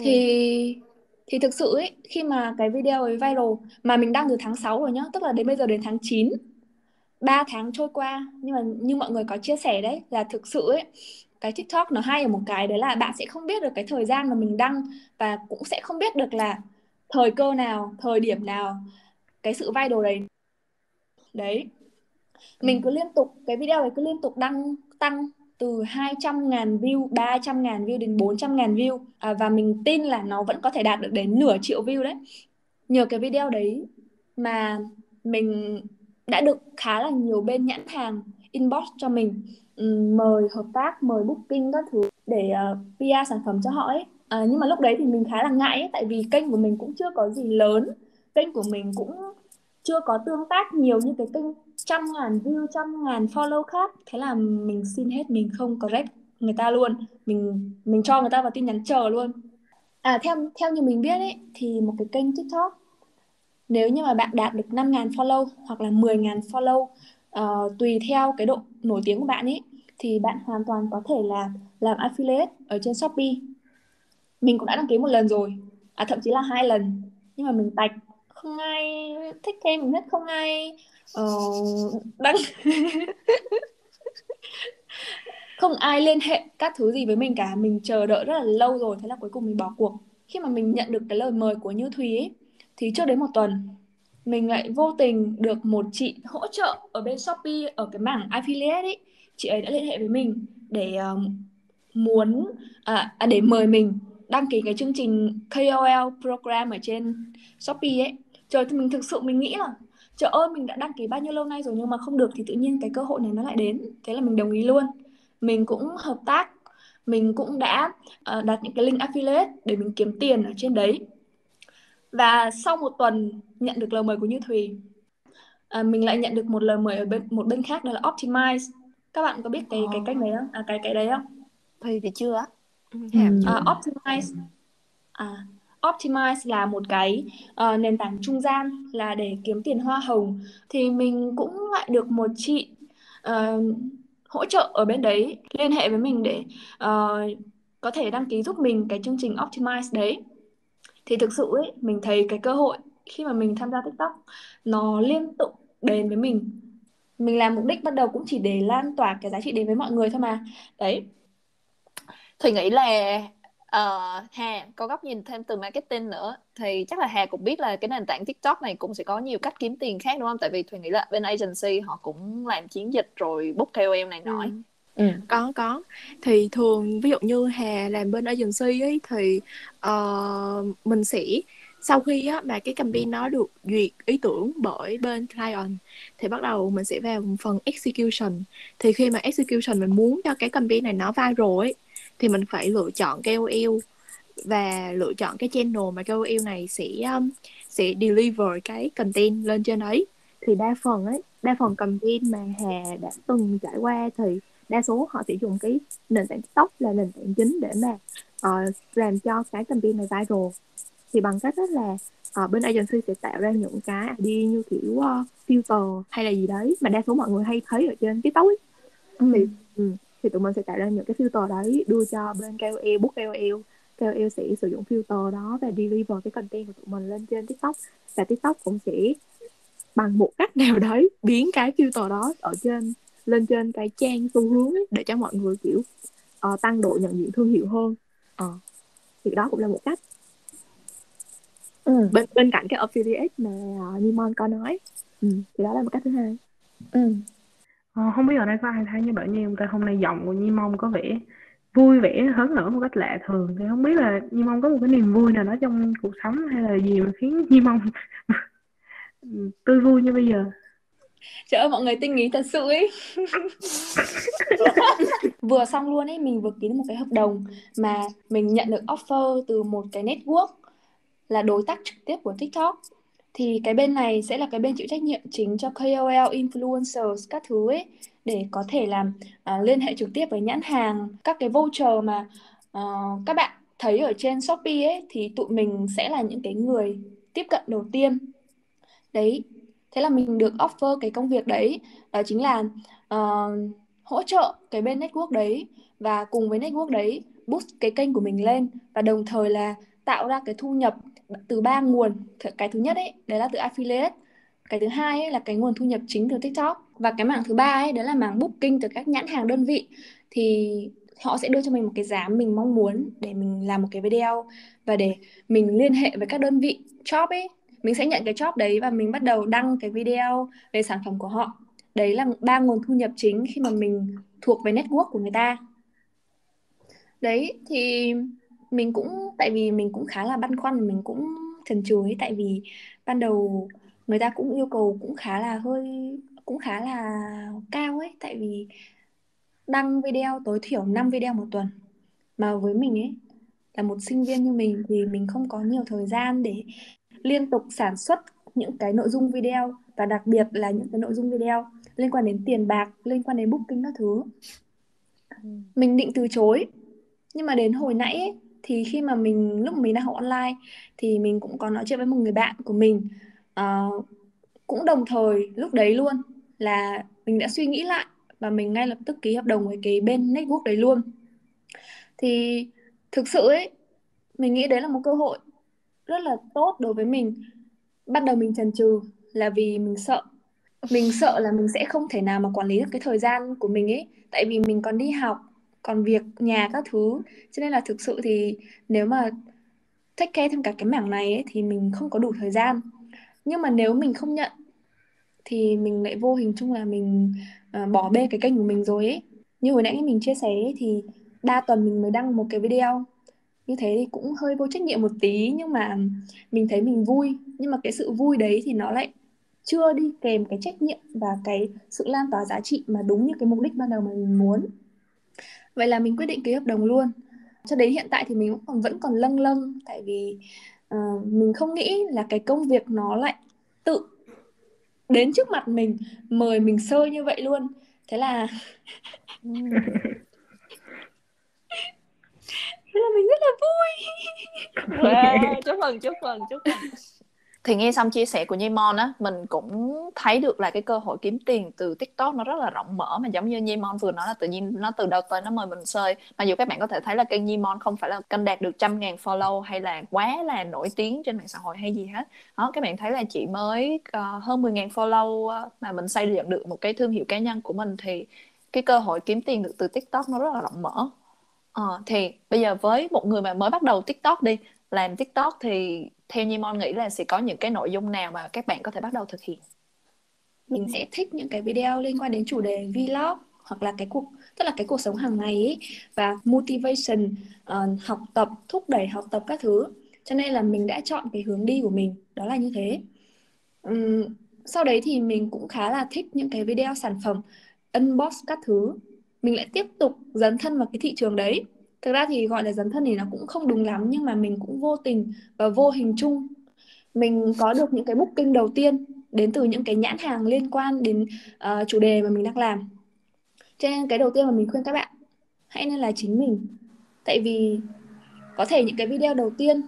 thì thì thực sự ấy khi mà cái video ấy viral mà mình đăng từ tháng 6 rồi nhá tức là đến bây giờ đến tháng 9 3 tháng trôi qua nhưng mà như mọi người có chia sẻ đấy là thực sự ấy cái TikTok nó hay ở một cái đấy là bạn sẽ không biết được cái thời gian mà mình đăng và cũng sẽ không biết được là thời cơ nào thời điểm nào cái sự viral đấy. Đấy. Mình cứ liên tục cái video này cứ liên tục đăng tăng từ 200 ngàn view, 300 ngàn view đến 400 ngàn view à, và mình tin là nó vẫn có thể đạt được đến nửa triệu view đấy. Nhờ cái video đấy mà mình đã được khá là nhiều bên nhãn hàng inbox cho mình ừ, mời hợp tác, mời booking các thứ để ờ, uh, PR sản phẩm cho họ ấy. À, nhưng mà lúc đấy thì mình khá là ngại ấy, tại vì kênh của mình cũng chưa có gì lớn, kênh của mình cũng chưa có tương tác nhiều như cái kênh trăm ngàn view trăm ngàn follow khác. Thế là mình xin hết mình không correct người ta luôn. Mình mình cho người ta vào tin nhắn chờ luôn. À theo theo như mình biết ấy thì một cái kênh tiktok nếu như mà bạn đạt được 5.000 follow hoặc là 10.000 follow uh, tùy theo cái độ nổi tiếng của bạn ấy thì bạn hoàn toàn có thể là làm affiliate ở trên Shopee. Mình cũng đã đăng ký một lần rồi, à thậm chí là hai lần. Nhưng mà mình tạch không ai thích thêm mình hết không ai Ờ, uh, đăng không ai liên hệ các thứ gì với mình cả. Mình chờ đợi rất là lâu rồi thế là cuối cùng mình bỏ cuộc. Khi mà mình nhận được cái lời mời của Như Thúy ấy thì trước đến một tuần mình lại vô tình được một chị hỗ trợ ở bên Shopee ở cái mảng affiliate ấy. Chị ấy đã liên hệ với mình để uh, muốn à, à, để mời mình đăng ký cái chương trình KOL program ở trên Shopee ấy. Trời thì mình thực sự mình nghĩ là trời ơi mình đã đăng ký bao nhiêu lâu nay rồi nhưng mà không được thì tự nhiên cái cơ hội này nó lại đến. Thế là mình đồng ý luôn. Mình cũng hợp tác mình cũng đã uh, đặt những cái link affiliate để mình kiếm tiền ở trên đấy. Và sau một tuần nhận được lời mời của Như Thùy à, mình lại nhận được một lời mời ở bên một bên khác đó là Optimize. Các bạn có biết cái cái cách đấy không? À cái cái đấy không? Thùy thì chưa á. Ừ. à, Optimize. À, Optimize là một cái uh, nền tảng trung gian là để kiếm tiền hoa hồng. Thì mình cũng lại được một chị uh, hỗ trợ ở bên đấy liên hệ với mình để uh, có thể đăng ký giúp mình cái chương trình Optimize đấy. Thì thực sự ấy mình thấy cái cơ hội khi mà mình tham gia TikTok nó liên tục đến với mình. Mình làm mục đích bắt đầu cũng chỉ để lan tỏa cái giá trị đến với mọi người thôi mà. Đấy. Thùy nghĩ là uh, Hà có góc nhìn thêm từ marketing nữa thì chắc là Hà cũng biết là cái nền tảng TikTok này cũng sẽ có nhiều cách kiếm tiền khác đúng không? Tại vì Thùy nghĩ là bên agency họ cũng làm chiến dịch rồi book KOL này nọ. Ừ. có có thì thường ví dụ như Hà làm bên agency ấy thì uh, mình sẽ sau khi á, mà cái campaign nó được duyệt ý tưởng bởi bên client thì bắt đầu mình sẽ vào phần execution thì khi mà execution mình muốn cho cái campaign này nó viral ấy thì mình phải lựa chọn KOL và lựa chọn cái channel mà KOL này sẽ um, sẽ deliver cái content lên trên ấy thì đa phần ấy đa phần campaign mà Hà đã từng trải qua thì đa số họ sẽ dùng cái nền tảng TikTok là nền tảng chính để mà uh, làm cho cái campaign này viral thì bằng cách đó là uh, bên agency sẽ tạo ra những cái idea như kiểu uh, filter hay là gì đấy mà đa số mọi người hay thấy ở trên TikTok ấy. Ừ. thì ừ, thì tụi mình sẽ tạo ra những cái filter đấy đưa cho bên KOL book KOL KOL sẽ sử dụng filter đó và deliver cái content của tụi mình lên trên TikTok. Và TikTok cũng sẽ bằng một cách nào đấy biến cái filter đó ở trên lên trên cái trang xu hướng ấy, để cho mọi người kiểu uh, tăng độ nhận diện thương hiệu hơn. Uh, thì đó cũng là một cách. Ừ. bên bên cạnh cái affiliate mà uh, Nimon có nói ừ, thì đó là một cách thứ hai. Ừ. Ờ, không biết ở đây có ai thấy như vậy như không ta hôm nay giọng của Nhi Mông có vẻ vui vẻ hớn hở một cách lạ thường. Thì không biết là Nhi Mông có một cái niềm vui nào đó trong cuộc sống hay là gì mà khiến Nhi Mông tươi vui như bây giờ? Trời ơi mọi người tinh ý thật sự ấy Vừa xong luôn ấy Mình vừa ký được một cái hợp đồng Mà mình nhận được offer từ một cái network Là đối tác trực tiếp của TikTok thì cái bên này sẽ là cái bên chịu trách nhiệm chính cho KOL, influencers, các thứ ấy Để có thể làm à, liên hệ trực tiếp với nhãn hàng Các cái voucher mà uh, các bạn thấy ở trên Shopee ấy Thì tụi mình sẽ là những cái người tiếp cận đầu tiên. Đấy, Thế là mình được offer cái công việc đấy đó chính là uh, hỗ trợ cái bên network đấy và cùng với network đấy boost cái kênh của mình lên và đồng thời là tạo ra cái thu nhập từ ba nguồn. Cái thứ nhất ấy, đấy là từ affiliate. Cái thứ hai ấy là cái nguồn thu nhập chính từ TikTok. Và cái mảng thứ ba ấy, đấy là mảng booking từ các nhãn hàng đơn vị. Thì họ sẽ đưa cho mình một cái giá mình mong muốn để mình làm một cái video và để mình liên hệ với các đơn vị job ấy. Mình sẽ nhận cái job đấy và mình bắt đầu đăng cái video về sản phẩm của họ. Đấy là ba nguồn thu nhập chính khi mà mình thuộc về network của người ta. Đấy, thì mình cũng tại vì mình cũng khá là băn khoăn mình cũng chần chừ ấy tại vì ban đầu người ta cũng yêu cầu cũng khá là hơi cũng khá là cao ấy tại vì đăng video tối thiểu 5 video một tuần mà với mình ấy là một sinh viên như mình thì mình không có nhiều thời gian để liên tục sản xuất những cái nội dung video và đặc biệt là những cái nội dung video liên quan đến tiền bạc, liên quan đến booking các thứ. Mình định từ chối. Nhưng mà đến hồi nãy ấy, thì khi mà mình lúc mình đang học online thì mình cũng có nói chuyện với một người bạn của mình. Uh, cũng đồng thời lúc đấy luôn là mình đã suy nghĩ lại và mình ngay lập tức ký hợp đồng với cái bên network đấy luôn. Thì thực sự ấy mình nghĩ đấy là một cơ hội rất là tốt đối với mình. Bắt đầu mình chần chừ là vì mình sợ. Mình sợ là mình sẽ không thể nào mà quản lý được cái thời gian của mình ấy tại vì mình còn đi học còn việc nhà các thứ. Cho nên là thực sự thì nếu mà take care thêm cả cái mảng này ấy, thì mình không có đủ thời gian. Nhưng mà nếu mình không nhận thì mình lại vô hình chung là mình uh, bỏ bê cái kênh của mình rồi ấy. Như hồi nãy mình chia sẻ ấy, thì đa tuần mình mới đăng một cái video. Như thế thì cũng hơi vô trách nhiệm một tí nhưng mà mình thấy mình vui. Nhưng mà cái sự vui đấy thì nó lại chưa đi kèm cái trách nhiệm và cái sự lan tỏa giá trị mà đúng như cái mục đích ban đầu mà mình muốn vậy là mình quyết định ký hợp đồng luôn. Cho đến hiện tại thì mình cũng vẫn còn lâng lâng tại vì uh, mình không nghĩ là cái công việc nó lại tự đến trước mặt mình mời mình sơi như vậy luôn. Thế là thế là mình rất là vui. Wow, chúc mừng chúc mừng chúc mừng thì nghe xong chia sẻ của Nhimon á mình cũng thấy được là cái cơ hội kiếm tiền từ TikTok nó rất là rộng mở mà giống như Nhimon vừa nói là tự nhiên nó từ đầu tới nó mời mình chơi. Mặc dù các bạn có thể thấy là kênh Nhimon không phải là kênh đạt được trăm ngàn follow hay là quá là nổi tiếng trên mạng xã hội hay gì hết. Đó các bạn thấy là chỉ mới uh, hơn 10 ngàn follow ờ, mà mình xây dựng được một cái thương hiệu cá nhân của mình thì cái cơ hội kiếm tiền được từ TikTok nó rất là rộng mở. Ờ, thì bây giờ với một người mà mới bắt đầu TikTok đi làm TikTok thì theo như Mon nghĩ là sẽ có những cái nội dung nào mà các bạn có thể bắt đầu thực hiện? Mình sẽ thích những cái video liên quan đến chủ đề vlog hoặc là cái cuộc tức là cái cuộc sống hàng ngày ấy và motivation uh, học tập thúc đẩy học tập các thứ. Cho nên là mình đã chọn cái hướng đi của mình đó là như thế. Um, sau đấy thì mình cũng khá là thích những cái video sản phẩm unbox các thứ. Mình lại tiếp tục dấn thân vào cái thị trường đấy thực ra thì gọi là dấn thân thì nó cũng không đúng lắm nhưng mà mình cũng vô tình và vô hình chung. Mình có được những cái booking đầu tiên đến từ những cái nhãn hàng liên quan đến uh, chủ đề mà mình đang làm. Cho nên cái đầu tiên mà mình khuyên các bạn hãy nên là chính mình. Tại vì có thể những cái video đầu tiên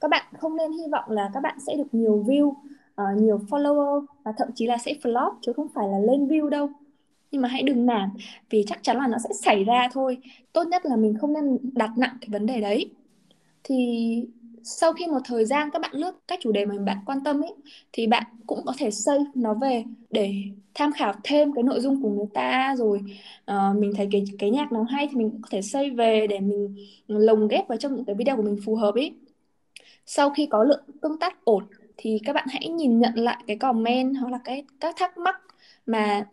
các bạn không nên hy vọng là các bạn sẽ được nhiều view uh, nhiều follower và thậm chí là sẽ flop chứ không phải là lên view đâu nhưng mà hãy đừng nản vì chắc chắn là nó sẽ xảy ra thôi. Tốt nhất là mình không nên đặt nặng cái vấn đề đấy. Thì sau khi một thời gian các bạn lướt các chủ đề mà bạn quan tâm ấy thì bạn cũng có thể xây nó về để tham khảo thêm cái nội dung của người ta. Rồi uh, mình thấy cái cái nhạc nào hay thì mình cũng có thể xây về để mình lồng ghép vào trong những cái video của mình phù hợp ấy. Sau khi có lượng tương tác ổn thì các bạn hãy nhìn nhận lại cái comment hoặc là cái các thắc mắc mà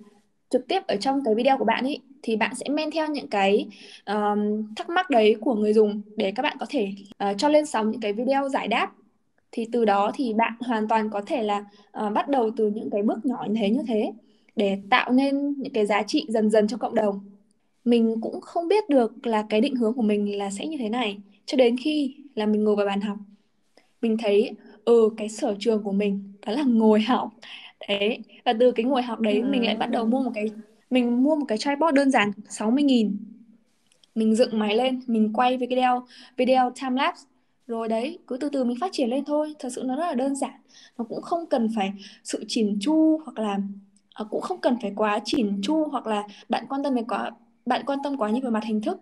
trực tiếp ở trong cái video của bạn ấy thì bạn sẽ men theo những cái um, thắc mắc đấy của người dùng để các bạn có thể uh, cho lên sóng những cái video giải đáp. Thì từ đó thì bạn hoàn toàn có thể là uh, bắt đầu từ những cái bước nhỏ như thế như thế để tạo nên những cái giá trị dần dần cho cộng đồng. Mình cũng không biết được là cái định hướng của mình là sẽ như thế này cho đến khi là mình ngồi vào bàn học. Mình thấy ừ cái sở trường của mình đó là ngồi học thế và từ cái ngồi học đấy ừ. mình lại bắt đầu mua một cái mình mua một cái tripod đơn giản 60 nghìn. Mình dựng máy lên mình quay video video time lapse. Rồi đấy cứ từ từ mình phát triển lên thôi. Thật sự nó rất là đơn giản. Nó cũng không cần phải sự chỉn chu hoặc là uh, cũng không cần phải quá chỉn chu hoặc là bạn quan tâm về quá bạn quan tâm quá nhiều về mặt hình thức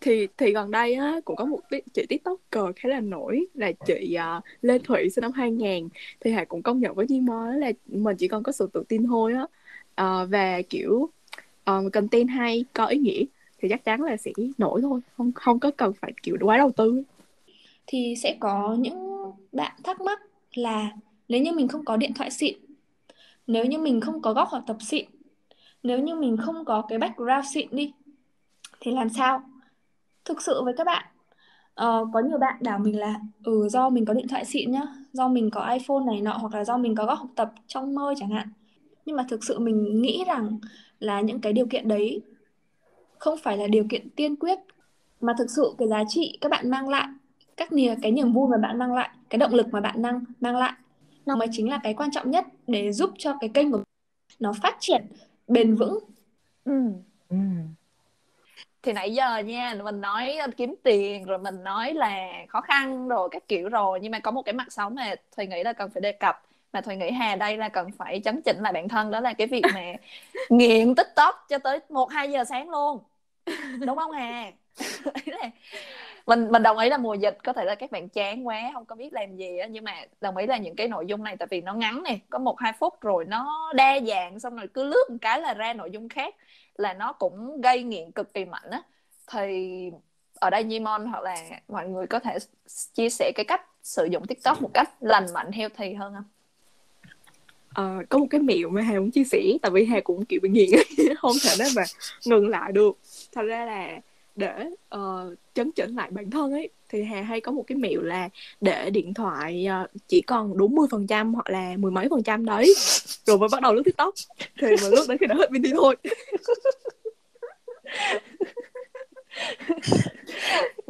thì thì gần đây á cũng có một chị tiktoker khá là nổi là chị uh, Lê thủy sinh năm 2000 thì Hà cũng công nhận với Nhi Mo là mình chỉ còn có sự tự tin thôi á. Uh, và kiểu uh, content hay có ý nghĩa thì chắc chắn là sẽ nổi thôi không không có cần phải kiểu quá đầu tư. Thì sẽ có những bạn thắc mắc là nếu như mình không có điện thoại xịn nếu như mình không có góc học tập xịn nếu như mình không có cái background xịn đi thì làm sao? Thực sự với các bạn. Uh, có nhiều bạn bảo mình là ừ do mình có điện thoại xịn nhá do mình có iPhone này nọ hoặc là do mình có góc học tập trong mơ chẳng hạn. Nhưng mà thực sự mình nghĩ rằng là những cái điều kiện đấy không phải là điều kiện tiên quyết mà thực sự cái giá trị các bạn mang lại các niềm cái niềm vui mà bạn mang lại cái động lực mà bạn năng mang lại nó mới chính là cái quan trọng nhất để giúp cho cái kênh của nó phát triển bền vững. Ừ. Ừ thì nãy giờ nha mình nói kiếm tiền rồi mình nói là khó khăn rồi các kiểu rồi. Nhưng mà có một cái mặt xấu mà thùy nghĩ là cần phải đề cập mà thùy nghĩ hà đây là cần phải chấn chỉnh lại bản thân đó là cái việc mà nghiện tiktok cho tới một hai giờ sáng luôn. Đúng không hà? Mình mình đồng ý là mùa dịch có thể là các bạn chán quá không có biết làm gì á. Nhưng mà đồng ý là những cái nội dung này tại vì nó ngắn này có một hai phút rồi nó đa dạng xong rồi cứ lướt một cái là ra nội dung khác là nó cũng gây nghiện cực kỳ mạnh á thì ở đây Nhimon hoặc là mọi người có thể chia sẻ cái cách sử dụng TikTok một cách lành mạnh healthy hơn không? Ờ, có một cái mẹo mà Hà muốn chia sẻ tại vì Hà cũng kiểu bị nghiện không thể nào mà ngừng lại được thật ra là để uh, chấn chỉnh lại bản thân ấy. Thì Hà hay có một cái mẹo là để điện thoại uh, chỉ còn đúng 10 phần trăm hoặc là mười mấy phần trăm đấy. Rồi mới bắt đầu lướt tiktok. Thì mà lướt đến khi đã hết pin đi thôi.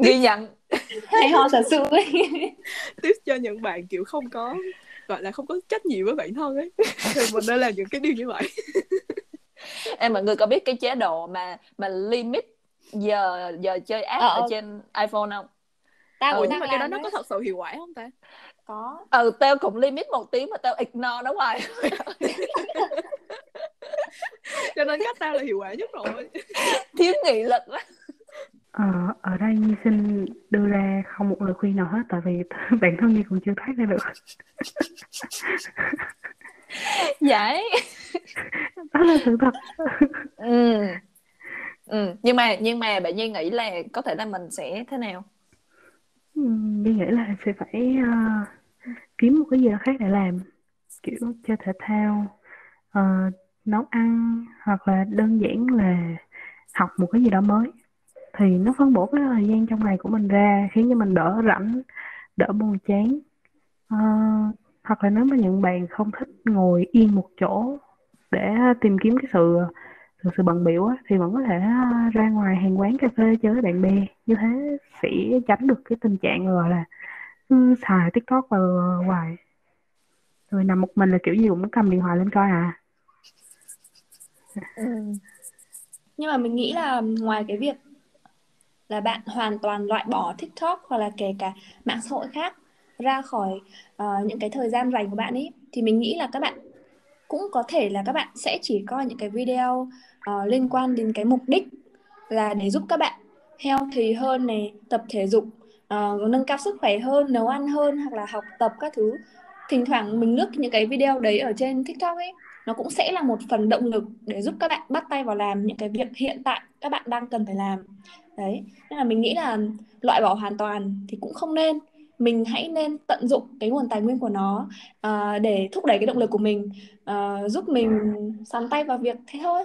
Ghi nhận. Hay ho thật sự ấy. Tiếp cho những bạn kiểu không có gọi là không có trách nhiệm với bản thân ấy. Thì mình nên làm những cái điều như vậy. Em mọi người có biết cái chế độ mà mà limit giờ giờ chơi app Ờ, ở trên iPhone không? Tao Ừ, nhưng mà cái đó nó có thật sự hiệu quả không ta? Có. Ừ tao cũng limit một tiếng mà tao ignore nó hoài. Cho nên cách tao là hiệu quả nhất rồi. Thiếu nghị lực quá. Ờ, ở đây Nhi xin đưa ra không một lời khuyên nào hết tại vì bản thân Nhi cũng chưa thoát ra được. Vậy. Đó là sự thật. Ừ ừ nhưng mà nhưng mà bạn nhi nghĩ là có thể là mình sẽ thế nào? Ừm, Nhi nghĩ là sẽ phải uh, kiếm một cái gì đó khác để làm kiểu chơi thể thao uh, nấu ăn hoặc là đơn giản là học một cái gì đó mới. Thì nó phân bổ cái thời gian trong ngày của mình ra khiến cho mình đỡ rảnh đỡ buồn chán. Ờ, hoặc là nếu mà những bạn không thích ngồi yên một chỗ để tìm kiếm cái sự sự, sự bận biểu á, thì vẫn có thể à, ra ngoài hàng quán cà phê chơi với bạn bè. Như thế sẽ tránh được cái tình trạng gọi là cứ xài TikTok vào hoài. Rồi nằm một mình là kiểu gì cũng cầm điện thoại lên coi à. Ừ. Nhưng mà mình nghĩ là ngoài cái việc là bạn hoàn toàn loại bỏ TikTok hoặc là kể cả mạng xã hội khác ra khỏi uh, những cái thời gian rảnh của bạn ấy thì mình nghĩ là các bạn cũng có thể là các bạn sẽ chỉ coi những cái video uh, liên quan đến cái mục đích là để giúp các bạn healthy hơn này tập thể dục uh, nâng cao sức khỏe hơn nấu ăn hơn hoặc là học tập các thứ. Thỉnh thoảng mình lướt những cái video đấy ở trên TikTok ấy nó cũng sẽ là một phần động lực để giúp các bạn bắt tay vào làm những cái việc hiện tại các bạn đang cần phải làm. Đấy nên là mình nghĩ là loại bỏ hoàn toàn thì cũng không nên. Mình hãy nên tận dụng cái nguồn tài nguyên của nó uh, để thúc đẩy cái động lực của mình uh, giúp mình sắn tay vào việc thế thôi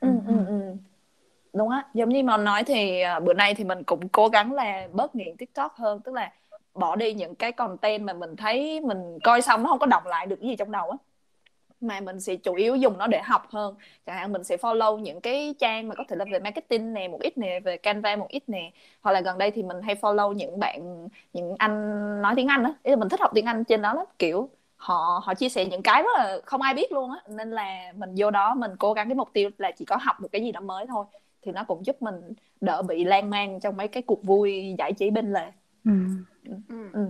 ừ, ừ, ừ. đúng á giống như mà nói thì à, bữa nay thì mình cũng cố gắng là bớt nghiện TikTok hơn tức là bỏ đi những cái content mà mình thấy mình coi xong nó không có đọc lại được cái gì trong đầu á. Mà mình sẽ chủ yếu dùng nó để học hơn. Chẳng hạn mình sẽ follow những cái trang mà có thể là về marketing nè một ít nè về Canva một ít nè. Hoặc là gần đây thì mình hay follow những bạn những anh nói tiếng Anh á ý là mình thích học tiếng Anh trên đó lắm kiểu họ họ chia sẻ những cái rất là không ai biết luôn á nên là mình vô đó mình cố gắng cái mục tiêu là chỉ có học một cái gì đó mới thôi thì nó cũng giúp mình đỡ bị lan man trong mấy cái cuộc vui giải trí bên lề ừ. ừ.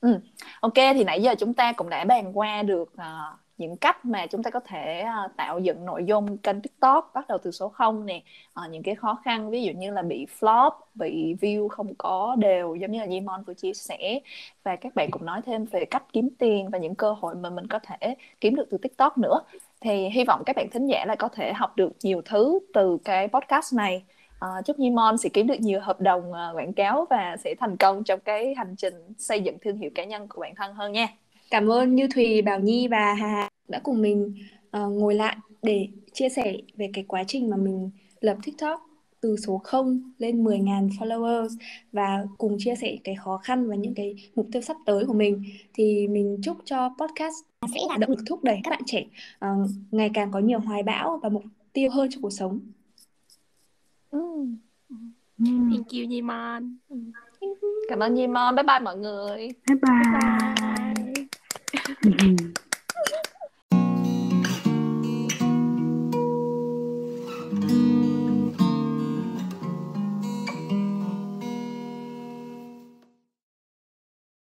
Ừ. Ok thì nãy giờ chúng ta cũng đã bàn qua được ờ, những cách mà chúng ta có thể à, tạo dựng nội dung kênh TikTok bắt đầu từ số 0 nè. Ờ, những cái khó khăn ví dụ như là bị flop bị view không có đều giống như là Jimon vừa chia sẻ. Và các bạn cũng nói thêm về cách kiếm tiền và những cơ hội mà mình có thể kiếm được từ TikTok nữa. Thì hy vọng các bạn thính giả là có thể học được nhiều thứ từ cái podcast này. Ờ, chúc Jimon sẽ kiếm được nhiều hợp đồng ờ, quảng cáo và sẽ thành công trong cái hành trình xây dựng thương hiệu cá nhân của bản thân hơn nha. Cảm ơn Như Thùy, Bảo Nhi và Hà Hà đã cùng mình ờ, ngồi lại để chia sẻ về cái quá trình mà mình lập TikTok từ số 0 lên 10.000 followers và cùng chia sẻ cái khó khăn và những cái mục tiêu sắp tới của mình. Thì mình chúc cho podcast sẽ là động lực thúc đẩy các bạn trẻ ờ, ngày càng có nhiều hoài bão và mục tiêu hơn trong cuộc sống. Ừ. Ừ. thank you Nhimon cảm ơn Jimon bye bye mọi người. Bye. Bye, bye Ừ.